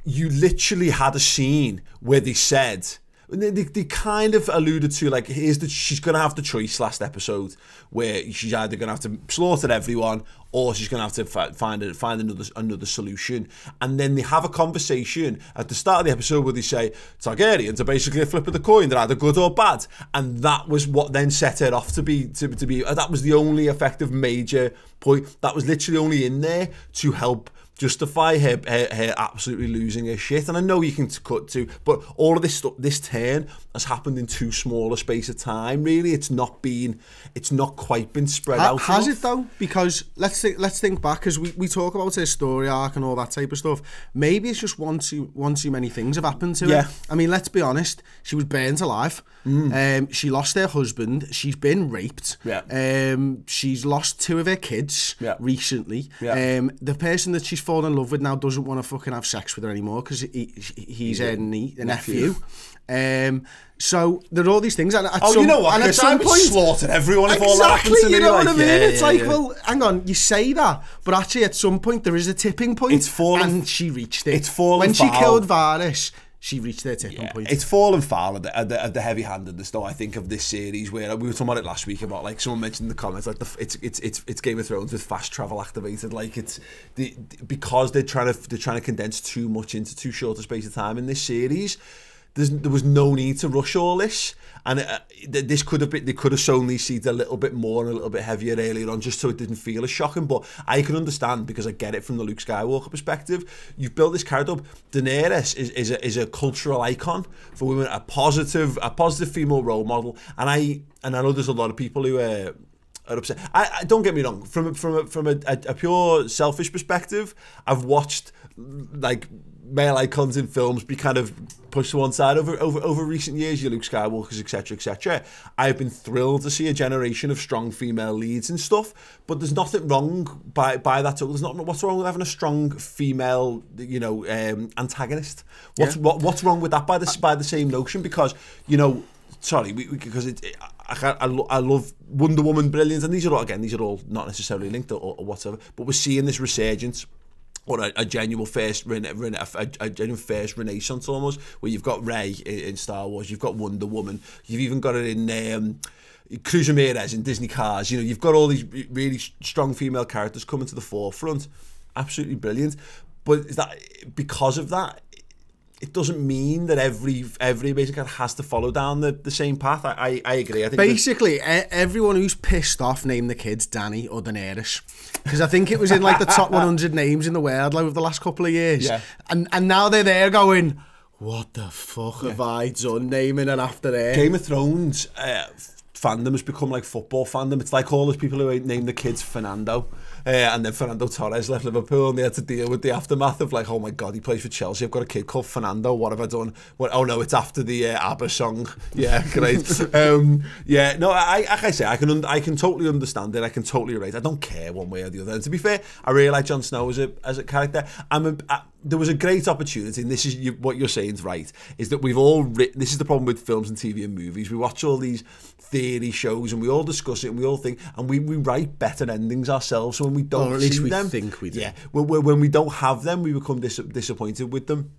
you literally had a scene where they said. They, they, kind of alluded to like here's the she's gonna have the choice last episode where she's either gonna have to slaughter everyone or she's gonna have to fi- find a, find another another solution. And then they have a conversation at the start of the episode where they say Targaryens are basically a flip of the coin they're either good or bad. And that was what then set it off to be to, to be that was the only effective major point. That was literally only in there to help justify her, her, her absolutely losing her shit. And I know you can cut to, but all of this stuff, this turn has happened in too small a space of time. Really, it's not been, it's not quite been spread Ha- out. has enough. it though? Because let's think, let's think back because we, we talk about her story arc and all that type of stuff. Maybe it's just one too one too many things have happened to Yeah. her. I mean, let's be honest. She was burnt alive. Um, she lost her husband. She's been raped. Yeah. Um, she's lost two of her kids Yeah. recently. Yeah. Um, the person that she's fallen in love with now doesn't want to fucking have sex with her anymore because he, he- he's a, nie- a nephew. Um, so there are all these things, and at Oh, some, you know what? and at Chris, I some point, slaughter everyone if all that happened Exactly, to me. you know like, what I mean? yeah, it's yeah, like, yeah. well, hang on, you say that, but actually at some point there is a tipping point, It's fallen- and she reached it. it's fallen when she killed Varys. She reached their tipping Yeah, point. it's fallen foul at the, at the, at the heavy-handedness, though. I think of this series where we were talking about it last week about like someone mentioned in the comments like the, it's it's it's it's Game of Thrones with fast travel activated. Like it's the because they're trying to they're trying to condense too much into too short a space of time in this series. There was no need to rush all this, and uh, this could have been they could have sown these seeds a little bit more and a little bit heavier earlier on, just so it didn't feel as shocking. But I can understand because I get it from the Luke Skywalker perspective. You've built this character up. Daenerys is, is a is a cultural icon for women, a positive a positive female role model, and I and I know there's a lot of people who. Uh, are upset. I, I don't get me wrong. From a, from a, from a, a pure selfish perspective, I've watched like male icons in films be kind of pushed to one side over over over recent years. Your Luke Skywalkers, etc., etc. I've been thrilled to see a generation of strong female leads and stuff. But there's nothing wrong by by that. There's not what's wrong with having a strong female, you know, um, antagonist. What's Yeah. what what's wrong with that by the by the same notion? Because you know sorry, because it, it I, I, I, I love Wonder Woman brilliance, and these are all again, these are all not necessarily linked or, or whatever, but we're seeing this resurgence. Or a, a genuine first, rena- rena- a, a genuine first renaissance almost, where you've got Rey in, in Star Wars, you've got Wonder Woman, you've even got it in um, Cruz Ramirez in Disney Cars. You know, you've got all these really strong female characters coming to the forefront. Absolutely brilliant. But is that because of that, it doesn't mean that every every basic has to follow down the, the same path. I, I, I agree. I think basically that... everyone who's pissed off named the kids Danny or Daenerys because I think it was in like the top 100 names in the world like over the last couple of years. Yeah. And and now they're there going, what the fuck yeah. have I done naming an after there? Game of Thrones. Uh, fandom has become like football fandom. It's like all those people who named the kids Fernando. Uh, and then Fernando Torres left Liverpool and they had to deal with the aftermath of like, oh my God, he plays for Chelsea. I've got a kid called Fernando. What have I done? What, oh no, it's after the uh, ABBA song. Yeah, great. um, yeah, no, I, like I say, I can un- I can totally understand it. I can totally relate. I don't care one way or the other. And to be fair, I really like Jon Snow as a, as a character. I'm a, I, there was a great opportunity, and this is you, what you're saying is right, is that we've all written, this is the problem with films and TV and movies. We watch all these theory shows and we all discuss it and we all think, and we, we write better endings ourselves. So when we don't Or at least we them, think we do. Yeah, when, when we don't have them, we become dis- disappointed with them.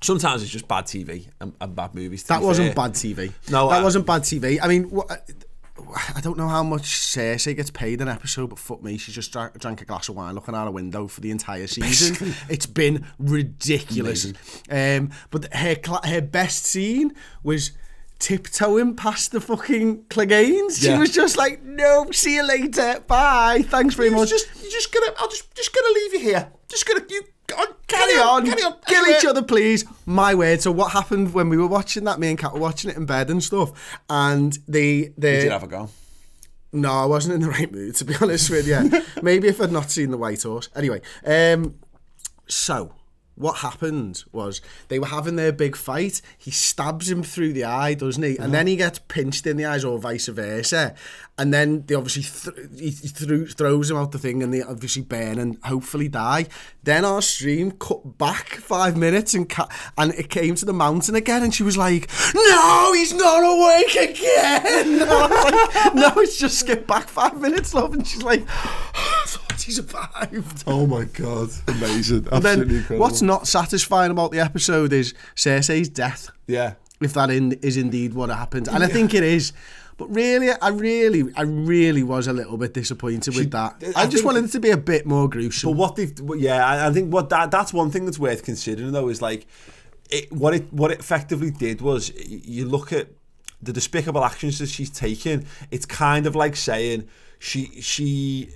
Sometimes it's just bad TV and, and bad movies. That wasn't fair. bad TV. No, that I- wasn't bad TV. I mean, I don't know how much Cersei gets paid an episode, but fuck me, she just drank, drank a glass of wine looking out a window for the entire season. it's been ridiculous. Um, but her her best scene was tiptoeing past the fucking Cleganes. She was just like, "No, see you later, bye, thanks very much." just you just gonna I'm just just gonna leave you here. Just gonna you on, Carry on, carry on, kill Anyway. each other, please. My word. So what happened when we were watching that? Me and Kat were watching it in bed and stuff, and the the You did have a go. No, I wasn't in the right mood to be honest with you. Maybe if I'd not seen the White Horse. Anyway, um, so what happened was they were having their big fight. He stabs him through the eye, doesn't he? And mm-hmm. then he gets pinched in the eyes, or vice versa. And then they obviously th- he throws him out the thing, and they obviously burn and hopefully die. Then our stream cut back five minutes, and ca- and it came to the mountain again, and she was like, "No, he's not awake again." And I was like, no, it's just skip back five minutes, love. And she's like, Thought he survived. Oh my god, amazing! Absolutely incredible. what's not satisfying about the episode is Cersei's death. yeah. If that in, is indeed what happened, and I think it is. But really, I really, I really was a little bit disappointed with that. I, I just wanted it to be a bit more gruesome. But what they've, yeah, I, I think what that that's one thing that's worth considering though is like, it, what it what it effectively did was you look at the despicable actions that she's taken. It's kind of like saying she she.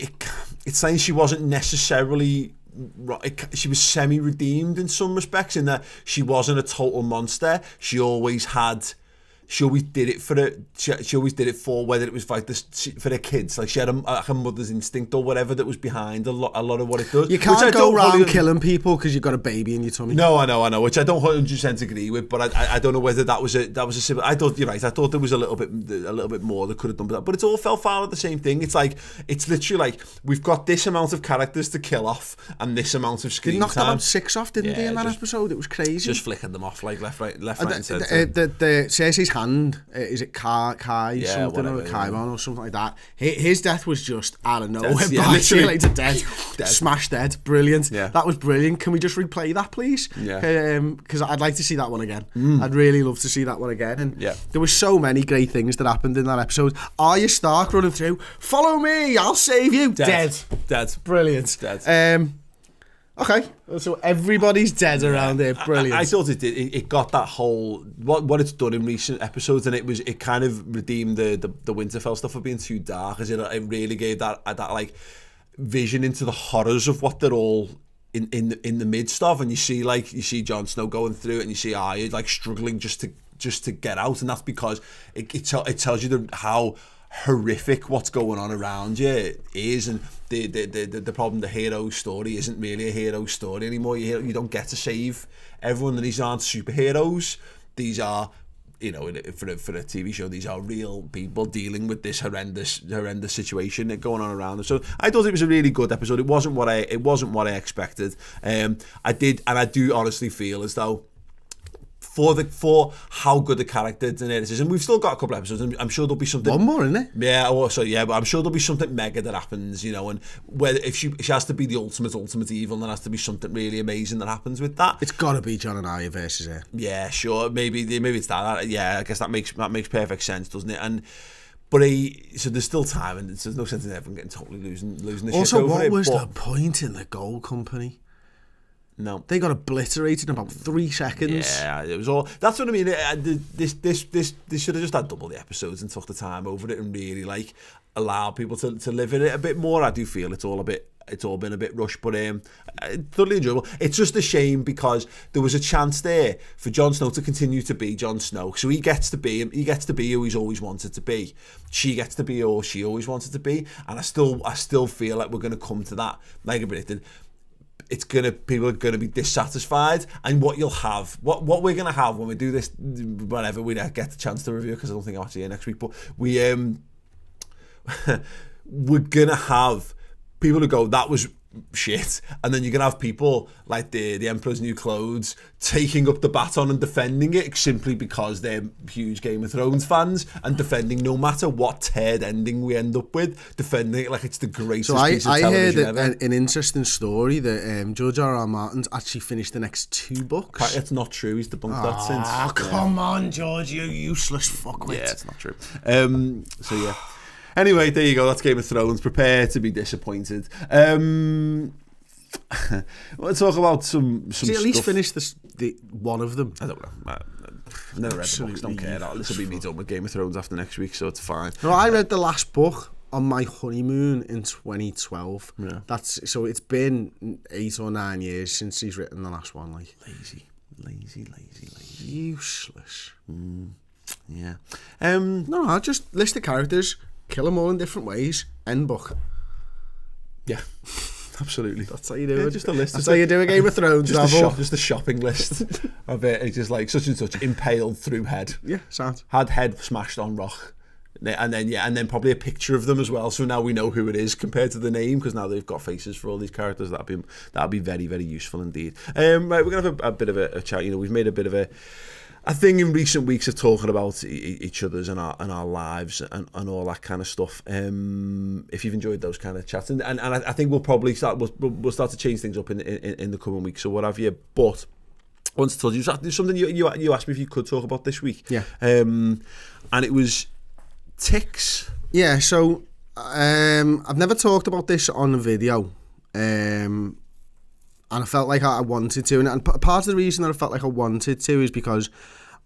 It, it's saying she wasn't necessarily. She was semi-redeemed in some respects in that she wasn't a total monster. She always had she always did it for the she, she always did it for whether it was like this for the kids like she had a, like a mother's instinct or whatever that was behind a lot a lot of what it does You which I can't go don't around wholly- killing people because you've got a baby in your tummy. no, I know, I know, which I don't hundred percent agree with, but I, I, I don't know whether that was a that was a similar. I thought you're right. I thought there was a little bit a little bit more that could have done that, but it's all fell foul of the same thing. It's like it's literally like we've got this amount of characters to kill off and this amount of They screen knocked time. about six off, didn't they, in that just- episode? It was crazy. Just flicking them off like left, right, left, right, and the, centre. the, the, the Cersei's uh, is it Kai, Kai Yeah, something or whatever, Kaimon or something like that. His, his death was just out of nowhere. Death, yeah, you literally. later, dead. Dead. Smash dead. Brilliant. Yeah. That was brilliant. Can we just replay that, please? Yeah. Because I'd like to see that one again. I'd really love to see that one again. And Yeah. there were so many great things that happened in that episode. Arya Stark running through. Follow me. I'll save you. Dead. dead, Brilliant. Dead. Um. Okay, so everybody's dead around here. Brilliant. I, I thought it did. It, it got that whole what what it's done in recent episodes, and it was it kind of redeemed the the, the Winterfell stuff for being too dark, as it, it really gave that that like vision into the horrors of what they're all in in the, in the midst of, and you see like you see Jon Snow going through it, and you see Arya like struggling just to just to get out, and that's because it it, it tells you the, how horrific what's going on around you. Is and the the the the problem the hero story isn't really a hero story anymore. You you don't get to save everyone. And these aren't superheroes. These are you know for a, for a TV show these are real people dealing with this horrendous horrendous situation going on around them. So I thought it was a really good episode. It wasn't what I it wasn't what I expected. Um I did and I do honestly feel as though for the for how good the character Daenerys is, and we've still got a couple episodes. And I'm sure there'll be something. One more, isn't it? Yeah, also yeah, but I'm sure there'll be something mega that happens, you know, and whether if she if she has to be the ultimate ultimate evil, then there has to be something really amazing that happens with that. It's got to be Jon and Arya versus her. Yeah, sure. Maybe maybe it's that. Yeah, I guess that makes that makes perfect sense, doesn't it? And but he, so there's still time, and there's no sense in everyone getting totally losing losing the shit Also, over what it. was but the point in the gold company? No. They got obliterated in about three seconds. Yeah, it was all. That's what I mean. Uh, This, this, this, they should have just had double the episodes and took the time over it and really like allow people to, to live in it a bit more. I do feel it's all a bit. It's all been a bit rushed, but um, totally enjoyable. It's just a shame because there was a chance there for Jon Snow to continue to be Jon Snow. So he gets to be he gets to be who he's always wanted to be. She gets to be who she always wanted to be, and I still I still feel like we're going to come to that. Like I it's gonna people are gonna be dissatisfied and what you'll have what what we're gonna have when we do this whenever we get the chance to review because I don't think I'm actually here next week but we um we're gonna have people who go that was shit and then you're gonna have people like the the Emperor's New Clothes taking up the baton and defending it simply because they're huge Game of Thrones fans and defending no matter what turd ending we end up with defending it like it's the greatest So I, piece of I heard television ever. an, an interesting story that um, George R. R. Martin's actually finished the next two books. It's not true. He's debunked that since. Ah, come on, George, you useless fuckwit. Yeah, it's not true. Um, so yeah. Anyway, there you go. That's Game of Thrones. Prepare to be disappointed. Um, we'll talk about some some See, at least finish this, the one of them. I don't know. I, I've never read the books. Don't care. This will be me done with Game of Thrones after next week, so it's fine. No, I read the last book on my honeymoon in 2012. Yeah. That's so it's been eight or nine years since he's written the last one. Like Lazy, lazy, lazy, lazy. useless. Yeah. Um, No, I just list the characters, kill them all in different ways. End book. yeah. Absolutely. That's how you do Yeah, it. just a list. That's how you do a Game of Thrones Just a, shop, just a shopping list of it. It's just like such and such impaled through head. Yeah, sounds. had head smashed on rock and then yeah and then probably a picture of them as well so now we know who it is compared to the name because now they've got faces for all these characters that'd be that'd be very very useful indeed um right we're gonna have a, a bit of a, a chat you know we've made a bit of a I think in recent weeks of talking about e-, e-, each other's and our and our lives and, and all that kind of stuff. Um, if you've enjoyed those kind of chats, and, and, and I think we'll probably start we'll, we'll start to change things up in in, in the coming weeks or what have you. But once told you something you, you you asked me if you could talk about this week. Yeah. Um, and it was ticks. Yeah. So um, I've never talked about this on a video. Um, and I felt like I wanted to. And, and part of the reason that I felt like I wanted to is because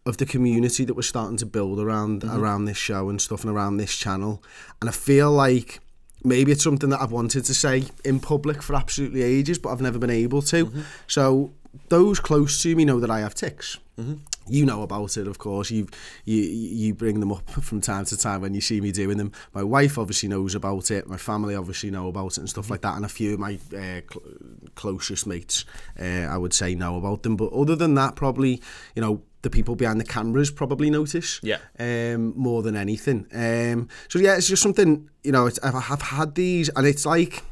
of the community that we're starting to build around mm-hmm. around this show and stuff and around this channel. And I feel like maybe it's something that I've wanted to say in public for absolutely ages, but I've never been able to. Mm-hmm. So those close to me know that I have tics. Mm-hmm. You know about it, of course. You you you bring them up from time to time when you see me doing them. My wife obviously knows about it. My family obviously know about it and stuff like that. And a few of my uh, cl- closest mates, uh, I would say, know about them. But other than that, probably you know the people behind the cameras probably notice. Yeah. Um, more than anything. Um, so yeah, it's just something you know. I've had these, and it's like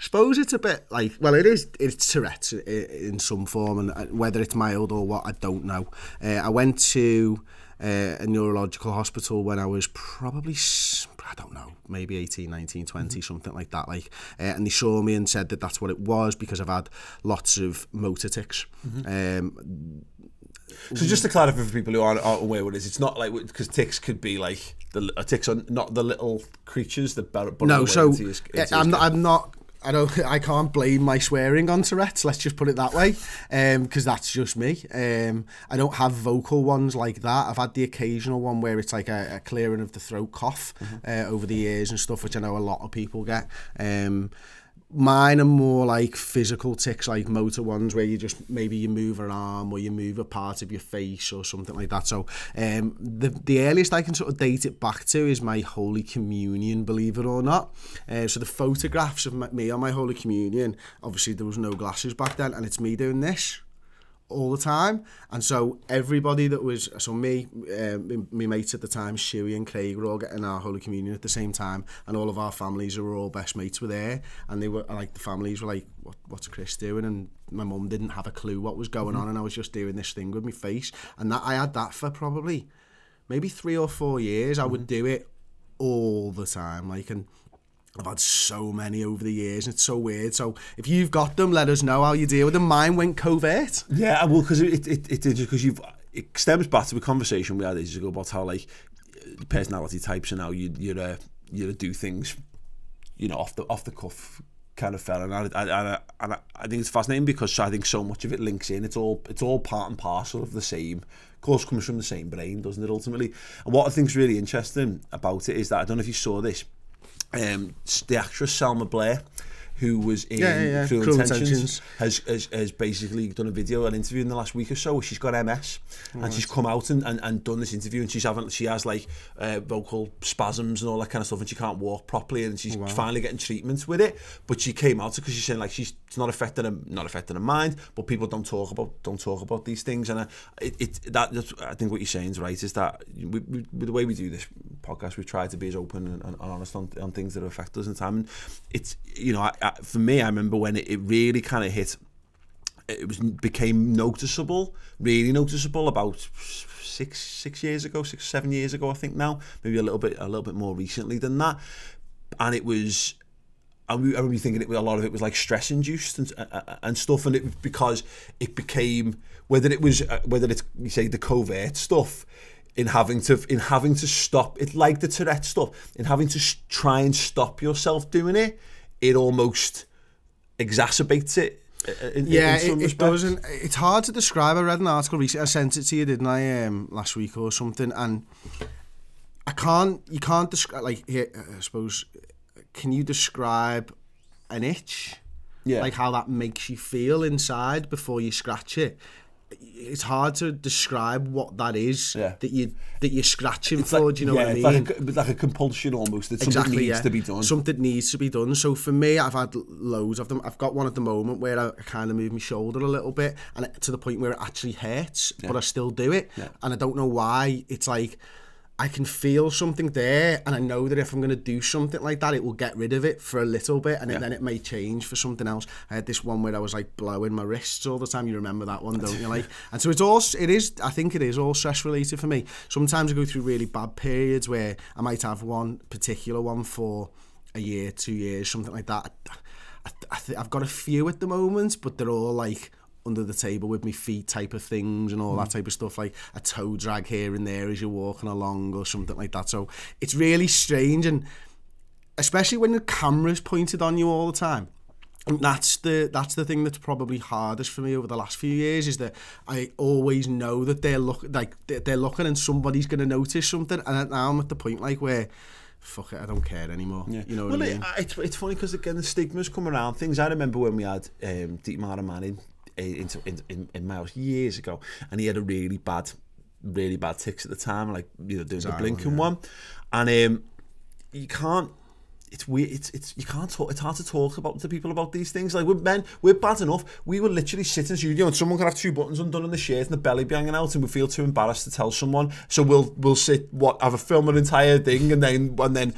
suppose it's a bit like well it is it's Tourette's in some form and uh, whether it's mild or what I don't know uh, I went to uh, a neurological hospital when I was probably I don't know maybe 18 19 20 mm-hmm. something like that like uh, and they saw me and said that that's what it was because I've had lots of motor tics mm-hmm. um, so just to clarify for people who aren't, aren't aware what it is, it's not like because ticks could be like the ticks are not the little creatures that. But no, so into his, into I'm, not, I'm not I don't. I can't blame my swearing on Tourette's. Let's just put it that way, because um, that's just me. Um, I don't have vocal ones like that. I've had the occasional one where it's like a, a clearing of the throat cough mm-hmm. uh, over the years and stuff, which I know a lot of people get. Um, mine are more like physical tics, like motor ones, where you just maybe you move an arm or you move a part of your face or something like that. So um, the the earliest I can sort of date it back to is my Holy Communion, believe it or not. Uh, so the photographs of my, me on my Holy Communion, obviously there was no glasses back then, and it's me doing this all the time. And so everybody that was, so me, uh, my, mates at the time, Shuey and Craig were all getting our Holy Communion at the same time. And all of our families who were all best mates were there. And they were like, the families were like, what, what's Chris doing? And my mum didn't have a clue what was going mm-hmm. on. And I was just doing this thing with my face. And that I had that for probably maybe three or four years. Mm-hmm. I would mm-hmm. do it all the time. Like, and I've had so many over the years, and it's so weird. So if you've got them, let us know how you deal with them. Mine went covert. Yeah, uh, well, because it it it because you've it stems back to a conversation we had ages ago about how like personality types and how you you're a, uh, you do things, you know, off the off the cuff kind of fella. And I, I, I, and I think it's fascinating because I think so much of it links in. It's all it's all part and parcel of the same. Of course, comes from the same brain, doesn't it? Ultimately, and what I think is really interesting about it is that I don't know if you saw this um, the actress Selma Blair who was in yeah, yeah, yeah. Cruel, Cruel Intentions, Intentions. Has, has, has basically done a video, an interview in the last week or so where she's got MS right. and she's come out and, and, and done this interview and she's having she has like uh, vocal spasms and all that kind of stuff and she can't walk properly and she's oh, wow. finally getting treatment with it but she came out because she's saying like she's it's not affecting her not affecting her mind but people don't talk about don't talk about these things and uh, it, it that I think what you're saying is right is that we, we, the way we do this podcast we try to be as open and, and honest on, on things that affect us in time and it's you know I, I, for me, I remember when it, it really kind of hit. It was became noticeable, really noticeable about six six years ago, six seven years ago, I think now, maybe a little bit a little bit more recently than that, and it was. I remember thinking it a lot of it was like stress induced and uh, uh, and stuff, and it because it became whether it was uh, whether it's you say the covert stuff in having to in having to stop it like the Tourette stuff in having to try and stop yourself doing it it almost exacerbates it. Uh, uh, in, yeah, in it, it doesn't. It's hard to describe. I read an article recently. I sent it to you, didn't I? Um, last week or something, and I can't. You can't describe. Like, uh, I suppose. Can you describe an itch? Yeah. Like how that makes you feel inside before you scratch it it's hard to describe what that is yeah. that you that you're scratching it's for. Like, do you know yeah, what I mean? Like a, like a compulsion almost. That exactly, something needs yeah. to be done. Something needs to be done. So for me, I've had loads of them. I've got one at the moment where I kind of move my shoulder a little bit, and to the point where it actually hurts, but I still do it, and I don't know why. It's like I can feel something there, and I know that if I'm going to do something like that, it will get rid of it for a little bit, and yeah. it, then it may change for something else. I had this one where I was like blowing my wrists all the time. You remember that one, don't you? Like, and so it's all it is. I think it is all stress related for me. Sometimes I go through really bad periods where I might have one particular one for a year, two years, something like that. I, I th- I've got a few at the moment, but they're all like under the table with my feet type of things and all mm. that type of stuff like a toe drag here and there as you're walking along or something like that so it's really strange and especially when the camera's pointed on you all the time and that's the that's the thing that's probably hardest for me over the last few years is that I always know that they're look like they're looking and somebody's going to notice something and now I'm at the point like where fuck it, I don't care anymore. Yeah. You know what well, I mean? It, it's, it's funny because again the stigmas come around things. I remember when we had um, Deep Man in in, in, in Miles years ago, and he had a really bad, really bad ticks at the time, like you know doing Zion, the blinking yeah. one, and um, you can't. It's weird. It's it's you can't talk. It's hard to talk about to people about these things. Like we're men, we're bad enough. We were literally sitting in the studio, and someone could have two buttons undone in the shirt and the belly be hanging out, and we feel too embarrassed to tell someone. So we'll we'll sit what have a film an entire thing, and then and then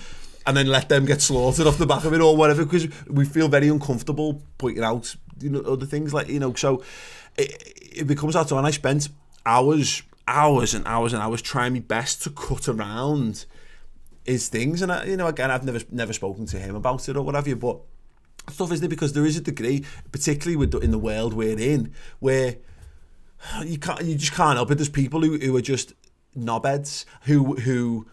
and then let them get slaughtered off the back of it or whatever because we feel very uncomfortable pointing out you know other things like you know so it, it becomes that and I spent hours hours and hours and hours trying my best to cut around his things. And I, you know again I've never never spoken to him about it or whatever you but stuff isn't it? Because there is a degree particularly with the, in the world we're in where you can't you just can't help it. There's people who, who are just knobheads who who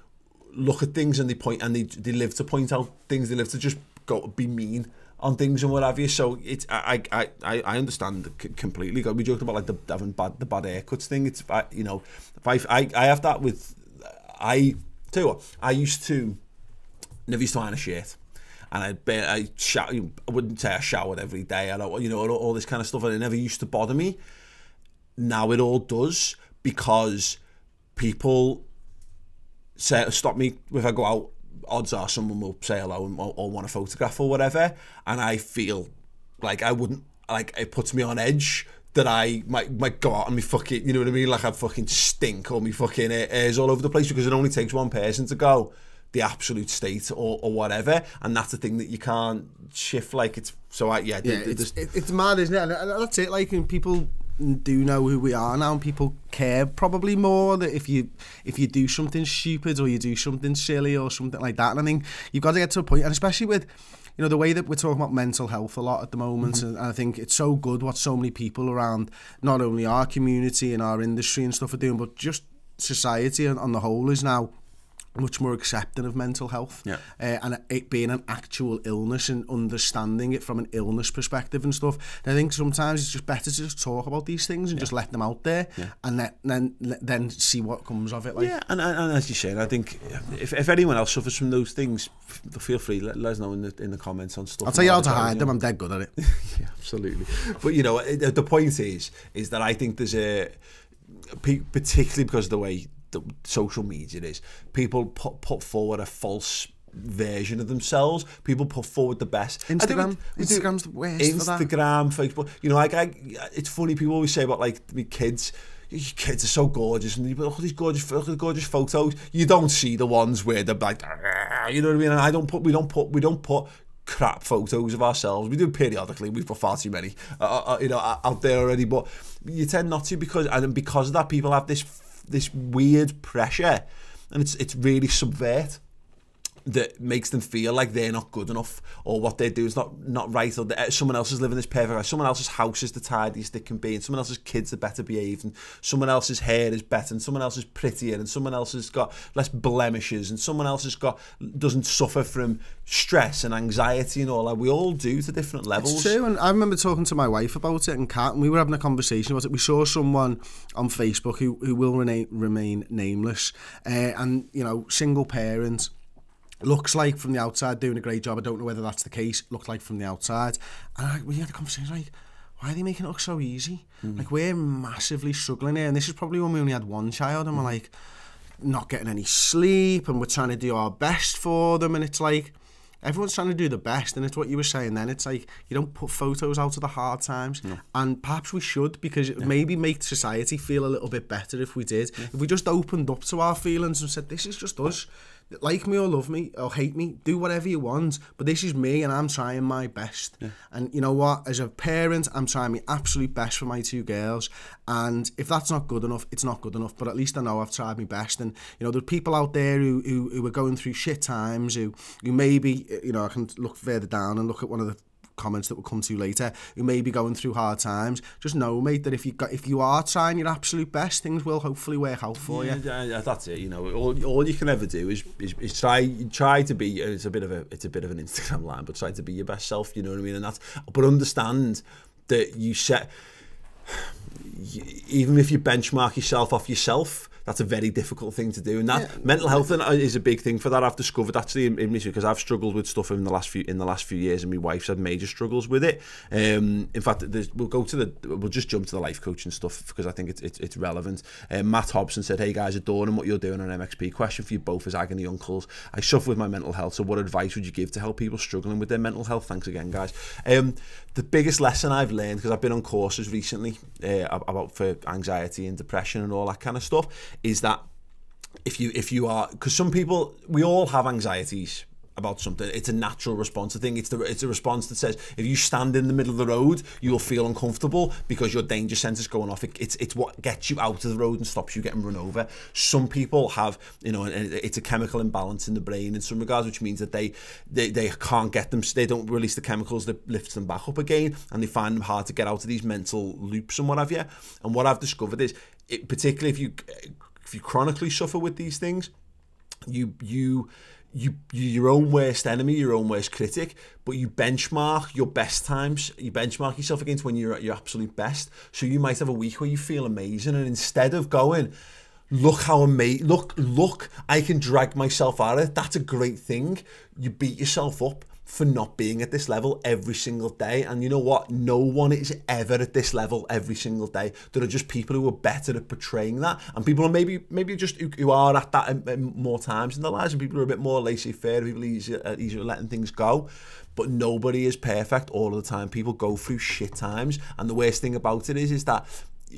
look at things and they point and they, they live to point out things. They live to just go be mean on things and what have you. So it's I I I, I understand completely. We joked about like the having bad the bad haircuts thing. It's I, you know if I, I I have that with I tell you what I used to never used to iron a shirt. And I'd be, I shower, I wouldn't say I showered every day I don't you know all, all this kind of stuff and it never used to bother me. Now it all does because people say stop me if I go out odds are someone will say hello or, or want a photograph or whatever and I feel like I wouldn't like it puts me on edge that I might might go out and me fucking you know what I mean? Like I fucking stink or me fucking airs all over the place because it only takes one person to go the absolute state or, or whatever and that's the thing that you can't shift like it's so I yeah, yeah it's, it's mad isn't it? And that's it like people do know who we are now and people care probably more that if you if you do something stupid or you do something silly or something like that and I think you've got to get to a point and especially with you know the way that we're talking about mental health a lot at the moment mm -hmm. and I think it's so good what so many people around not only our community and our industry and stuff are doing but just society on, on the whole is now much more accepting of mental health yeah. uh, and it being an actual illness and understanding it from an illness perspective and stuff. And I think sometimes it's just better to just talk about these things and yeah. just let them out there yeah. and then, then then see what comes of it. Like. Yeah, and, and as you said, I think if, if anyone else suffers from those things, feel free, let, let us know in the, in the comments on stuff. I'll tell you how to hide you know. them, I'm dead good at it. yeah, absolutely. But you know, the point is, is that I think there's a, particularly because of the way the social media is. People put put forward a false version of themselves. People put forward the best. Instagram, we Instagram's the worst. Instagram, Facebook. You know, like I, it's funny. People always say about like the kids. Your kids are so gorgeous, and you look at these gorgeous, look at the gorgeous photos. You don't see the ones where they're like, you know what I mean. And I don't put, we don't put, we don't put crap photos of ourselves. We do periodically. We've got far too many, uh, uh, you know, out there already. But you tend not to because, and because of that, people have this this weird pressure, and it's it's really subvert that makes them feel like they're not good enough or what they do is not not right or that someone else is living this perfect life. Someone else's house is the tidiest it can be and someone else's kids are better behaved and someone else's hair is better and someone else is prettier and someone else has got less blemishes and someone else has got doesn't suffer from stress and anxiety and all that. We all do to different levels. It's true and I remember talking to my wife about it and Kat and we were having a conversation about it. We saw someone on Facebook who, who will remain, remain nameless uh, and you know single parents looks like from the outside doing a great job. I don't know whether that's the case. Looked like from the outside, and I, we had a conversation like, why are they making it look so easy? Mm. Like we're massively struggling here, and this is probably when we only had one child, and we're like not getting any sleep, and we're trying to do our best for them, and it's like everyone's trying to do the best and it's what you were saying then it's like you don't put photos out of the hard times no. and perhaps we should because it yeah. maybe make society feel a little bit better if we did yeah. if we just opened up to our feelings and said this is just us like me or love me or hate me, do whatever you want, but this is me and I'm trying my best. Yeah. And you know what? As a parent, I'm trying my absolute best for my two girls. And if that's not good enough, it's not good enough. But at least I know I've tried my best. And you know, there are people out there who, who, who are going through shit times, who, who maybe, you know, I can look further down and look at one of the comments that we'll come to later who may be going through hard times. Just know mate that if you got if you are trying your absolute best things will hopefully work out for yeah, you. Yeah, that's it you know all, all you can ever do is, is, is try try to be it's a bit of a it's a bit of an Instagram line but try to be your best self you know what I mean? And that's but understand that you set even if you benchmark yourself off yourself that's a very difficult thing to do. And that yeah. mental health uh, is a big thing for that. I've discovered actually in, in because I've struggled with stuff in the last few in the last few years, and my wife's had major struggles with it. Um, in fact, we'll go to the we'll just jump to the life coaching stuff because I think it's it's, it's relevant. Um, Matt Hobson said, "Hey guys, adoring what you're doing on MXP. Question for you both as agony uncles. I suffer with my mental health, so what advice would you give to help people struggling with their mental health? Thanks again, guys. Um, the biggest lesson I've learned because I've been on courses recently uh, about for anxiety and depression and all that kind of stuff is that if you if you are because some people we all have anxieties about something. It's a natural response. I think it's the it's a response that says if you stand in the middle of the road, you'll feel uncomfortable because your danger sense is going off. It, it's it's what gets you out of the road and stops you getting run over. Some people have you know, it's a chemical imbalance in the brain in some regards, which means that they they, they can't get them. They don't release the chemicals that lifts them back up again, and they find them hard to get out of these mental loops and what have you. And what I've discovered is, it, particularly if you if you chronically suffer with these things, you you you you're your own worst enemy, your own worst critic, but you benchmark your best times. You benchmark yourself against when you're at your absolute best. So you might have a week where you feel amazing, and instead of going, look how amazing, look, look, I can drag myself out of it. That's a great thing. You beat yourself up for not being at this level every single day. And you know what? No one is ever at this level every single day. There are just people who are better at portraying that, and people are maybe maybe just who, are at that more times in their lives, and people are a bit more laissez-faire, people are easier, uh, easier letting things go. But nobody is perfect all of the time. People go through shit times, and the worst thing about it is, is that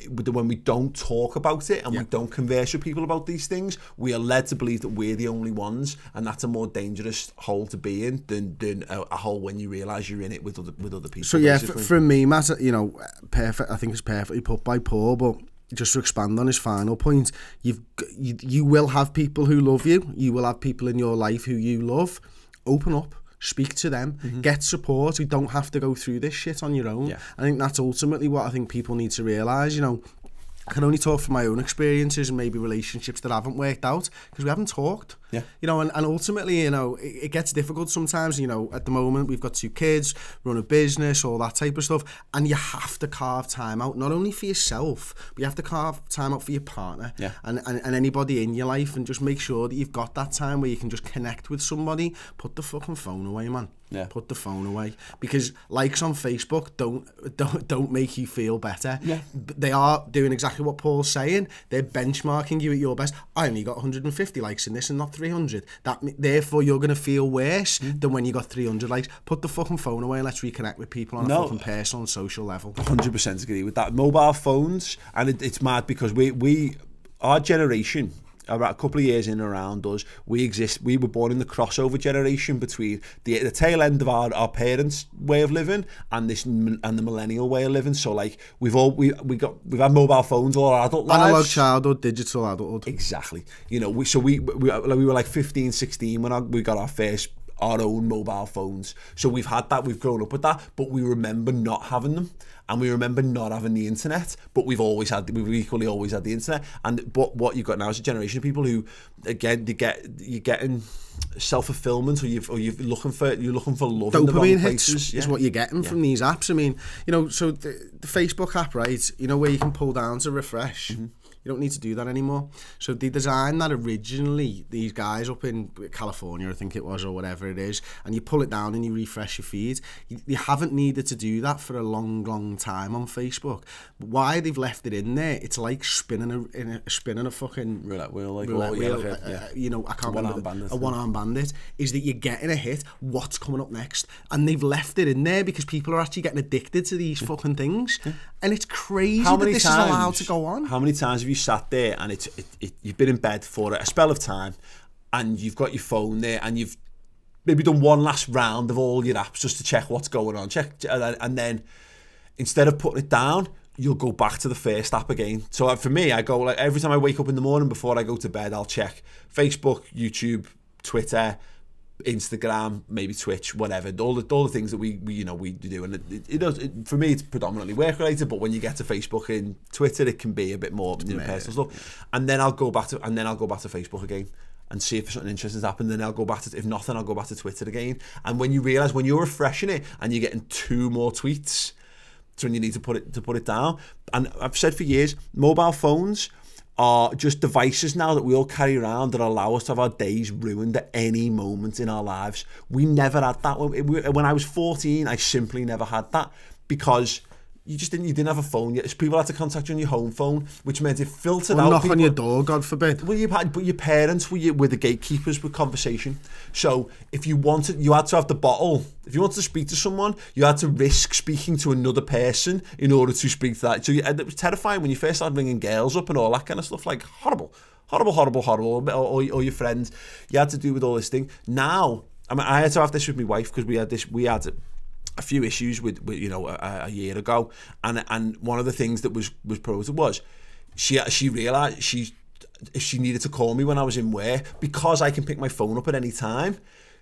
when we don't talk about it and yeah. we don't converse with people about these things, we are led to believe that we're the only ones, and that's a more dangerous hole to be in than, than a, a hole when you realise you're in it with other with other people. So yeah, for, for me, Matt, you know, perfect. I think it's perfectly put by Paul, but just to expand on his final point, you've you, you will have people who love you. You will have people in your life who you love. Open up speak to them, mm-hmm. get support. You don't have to go through this shit on your own. Yeah. I think that's ultimately what I think people need to realise. You know, I can only talk from my own experiences and maybe relationships that haven't worked out because we haven't talked. Yeah. You know, and, and ultimately, you know, it, it gets difficult sometimes. You know, at the moment, we've got two kids, run a business, all that type of stuff. And you have to carve time out, not only for yourself, but you have to carve time out for your partner yeah. and, and, and anybody in your life and just make sure that you've got that time where you can just connect with somebody. Put the fucking phone away, man. Yeah. Put the phone away because likes on Facebook don't don't don't make you feel better. Yeah. They are doing exactly what Paul's saying. They're benchmarking you at your best. I only got 150 likes in this and not 300. That therefore you're going to feel worse mm. than when you got 300 likes. Put the fucking phone away and let's reconnect with people on no. a fucking personal and social level. 100% agree with that. Mobile phones and it, it's mad because we we our generation about a couple of years in and around us, we exist. We were born in the crossover generation between the, the tail end of our, our parents' way of living and this and the millennial way of living. So like we've all we we got we've had mobile phones all our adult lives. Analog childhood, digital adulthood. Exactly. You know, we so we we, we were like 15, 16 when I, we got our first our own mobile phones. So we've had that, we've grown up with that, but we remember not having them and we remember not having the internet, but we've always had, we've equally always had the internet. And but what you've got now is a generation of people who, again, you get you're getting self fulfillment, or you've or you're looking for you're looking for love. Dopamine hits places. is what you're getting yeah. from these apps. I mean, you know, so the, the Facebook app, right? You know where you can pull down to refresh. Mm-hmm you don't need to do that anymore. So they designed that originally, these guys up in California, I think it was, or whatever it is, and you pull it down and you refresh your feed. You, you haven't needed to do that for a long, long time on Facebook. But why they've left it in there, it's like spinning a, in a spinning a fucking roulette wheel, like roulette wheel. Yeah, yeah. Uh, you know, I can't one remember bandit, a one-arm bandit. Is that you're getting a hit? What's coming up next? And they've left it in there because people are actually getting addicted to these fucking things, and it's crazy how many that this times, is allowed to go on. How many times have you sat there and it's it, it, you've been in bed for a spell of time and you've got your phone there and you've maybe done one last round of all your apps just to check what's going on check and then instead of putting it down you'll go back to the first app again so uh, for me I go like every time I wake up in the morning before I go to bed I'll check Facebook YouTube Twitter Instagram, maybe Twitch, whatever, all the all the things that we, we you know we do, and it, it, it does. It, for me, it's predominantly work related. But when you get to Facebook and Twitter, it can be a bit more you know, personal stuff. And then I'll go back to and then I'll go back to Facebook again and see if something interesting has happened. Then I'll go back to if nothing, I'll go back to Twitter again. And when you realise when you're refreshing it and you're getting two more tweets, so when you need to put it to put it down. And I've said for years, mobile phones are just devices now that we all carry around that allow us to have our days ruined at any moment in our lives. We never had that when, I was 14. I simply never had that because you just didn't you didn't have a phone yet. People had to contact you on your home phone, which meant it filtered Or out. knock people. on your door, God forbid. Well, you had, but your parents were, your, were the gatekeepers with conversation. So if you wanted, you had to have the bottle. If you wanted to speak to someone, you had to risk speaking to another person in order to speak to that. So you, it was terrifying when you first started ringing girls up and all that kind of stuff. Like horrible, horrible, horrible, horrible. Or, or, or your friends, you had to do with all this thing. Now, I mean, I had to have this with my wife because we had this. We had a few issues with, with you know a, a year ago, and and one of the things that was was proposed was she she realised she she needed to call me when I was in work because I can pick my phone up at any time,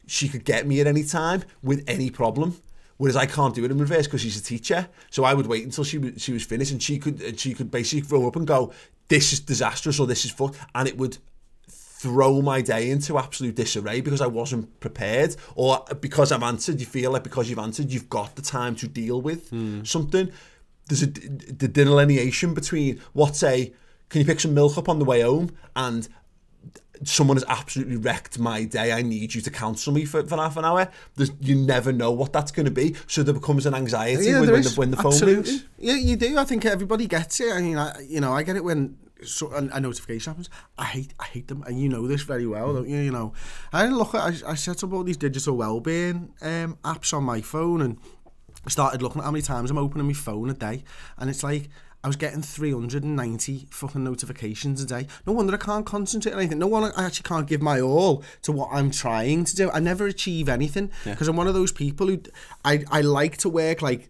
she could get me at any time with any problem. Whereas I can't do it in reverse because she's a teacher, so I would wait until she was she was finished, and she could she could basically throw up and go, "This is disastrous" or "This is fuck," and it would throw my day into absolute disarray because I wasn't prepared or because I've answered you feel like because you've answered you've got the time to deal with hmm. something. There's a the delineation between what's a can you pick some milk up on the way home and someone has absolutely wrecked my day I need you to counsel me for, for half an hour. There's, you never know what that's going to be so there becomes an anxiety when, there when, the, when the phone rings. Yeah, you do. I think everybody gets it. I mean, I, you know, I get it when so, a, a notification happens. I hate, I hate them, and you know this very well, don't you? You know, I look at, I, I set up all these digital well-being um, apps on my phone, and I started looking at how many times I'm opening my phone a day, and it's like. I was getting 390 fucking notifications a day. No wonder I can't concentrate on anything. No wonder I actually can't give my all to what I'm trying to do. I never achieve anything because I'm one of those people who I, I like to work like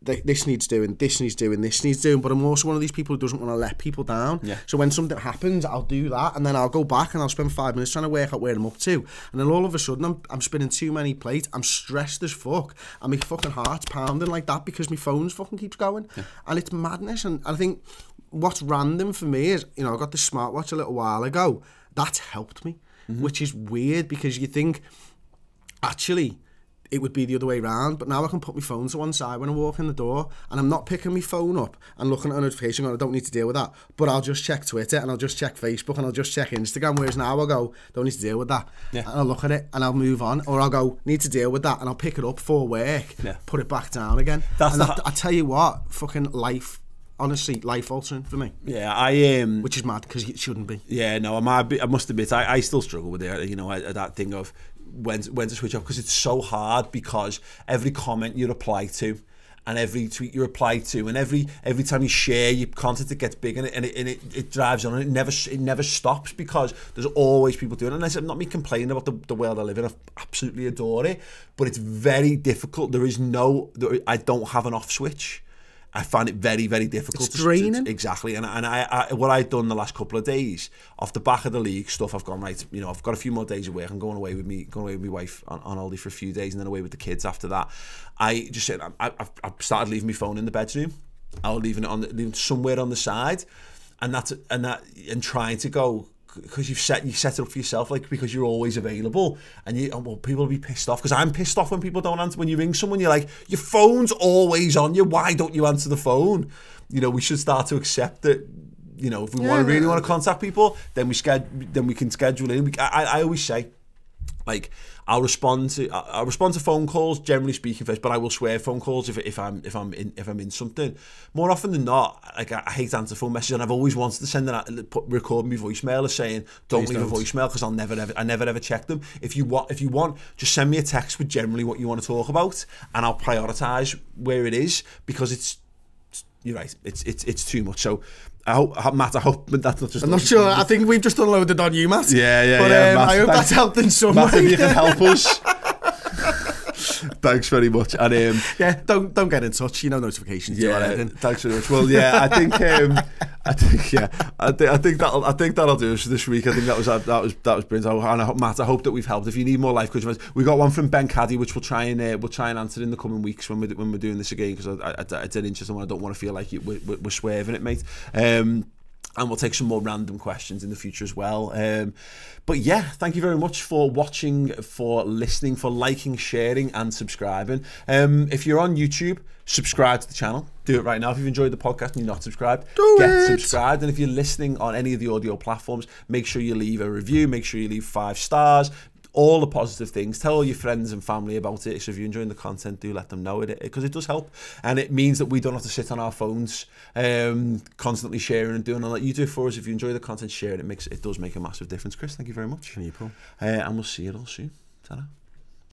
this needs doing, this needs doing, this needs doing, but I'm also one of these people who doesn't want to let people down. Yeah. So when something happens, I'll do that, and then I'll go back and I'll spend five minutes trying to work out where I'm up to, and then all of a sudden I'm, I'm spinning too many plates. I'm stressed as fuck, and my fucking heart's pounding like that because my phone's fucking keeps going, yeah. and it's madness. And I think what's random for me is, you know, I got the smartwatch a little while ago. That's helped me, mm-hmm. which is weird because you think actually it would be the other way around, but now I can put my phone to one side when I walk in the door and I'm not picking my phone up and looking at a notification going I don't need to deal with that but I'll just check Twitter and I'll just check Facebook and I'll just check Instagram whereas now I'll go don't need to deal with that Yeah. and I'll look at it and I'll move on or I'll go need to deal with that and I'll pick it up for work Yeah. put it back down again That's and that, ha- I tell you what fucking life honestly life altering for me yeah I um which is mad because it shouldn't be Yeah, no, I, might, I must admit, I, I still struggle with it. You know, I, that thing of when when to switch off because it's so hard because every comment you reply to. And every tweet you reply to, and every every time you share your content, it gets big, and it and it, and it, it drives on, and it never it never stops because there's always people doing it. And I'm not me complaining about the, the world I live in. I absolutely adore it, but it's very difficult. There is no, there, I don't have an off switch. I find it very, very difficult. It's to- to- draining. exactly, and and I, I what I've done the last couple of days off the back of the league stuff, I've gone right. You know, I've got a few more days of work. I'm going away with me, going away with my wife on, on holiday for a few days, and then away with the kids after that. I just said I, I've, I've started leaving my phone in the bedroom. I'll leaving it on, the, leaving it somewhere on the side, and that's and that and trying to go because you've set you set it up for yourself, like because you're always available, and you and, well people will be pissed off because I'm pissed off when people don't answer. When you ring someone, you're like, your phone's always on you. Why don't you answer the phone? You know, we should start to accept that. You know, if we want to really want to contact people, then we sched then we can schedule in. I, I always say, like I'll respond to I'll respond to phone calls generally speaking first, but I will swear phone calls if, if I'm if I'm in if I'm in something. More often than not, like I, I hate answer phone messages, and I've always wanted to send an put record me voicemail as saying don't Please leave a don't. voicemail because I'll never ever I never ever check them. If you want if you want, just send me a text with generally what you want to talk about, and I'll prioritize where it is because it's you're right. It's it's it's too much. So I hope Matt. I hope that's not just. I'm not sure I think we've just unloaded on you Matt Yeah, yeah, but yeah. um, Matt, I hope that's helped in some Matt, way if you can help us. Thanks very much. And um, yeah, don't don't get in touch. You know notifications. yeah, thanks very much. Well, yeah, I think um, I think yeah, I think I think that I think that'll do us this week. I think that was that was that was brilliant. And I hope, Matt, I hope that we've helped. If you need more life coaching, we got one from Ben Caddy, which we'll try and uh, we'll try and answer in the coming weeks when we when we're doing this again because I, I, I, it's an interesting one. I don't want to feel like it, we're, we're swerving it, mate. Um, and we'll take some more random questions in the future as well. Um, but yeah, thank you very much for watching, for listening, for liking, sharing, and subscribing. Um, if you're on YouTube, subscribe to the channel. Do it right now. If you've enjoyed the podcast and you're not subscribed, Do get it. subscribed. And if you're listening on any of the audio platforms, make sure you leave a review. Make sure you leave five stars. All the positive things. Tell all your friends and family about it. So if you're enjoying the content, do let them know it because it does help, and it means that we don't have to sit on our phones um, constantly sharing and doing all that. You do for us. If you enjoy the content, share it. It makes it does make a massive difference. Chris, thank you very much. Can you pull? Uh, and we'll see you all soon. ta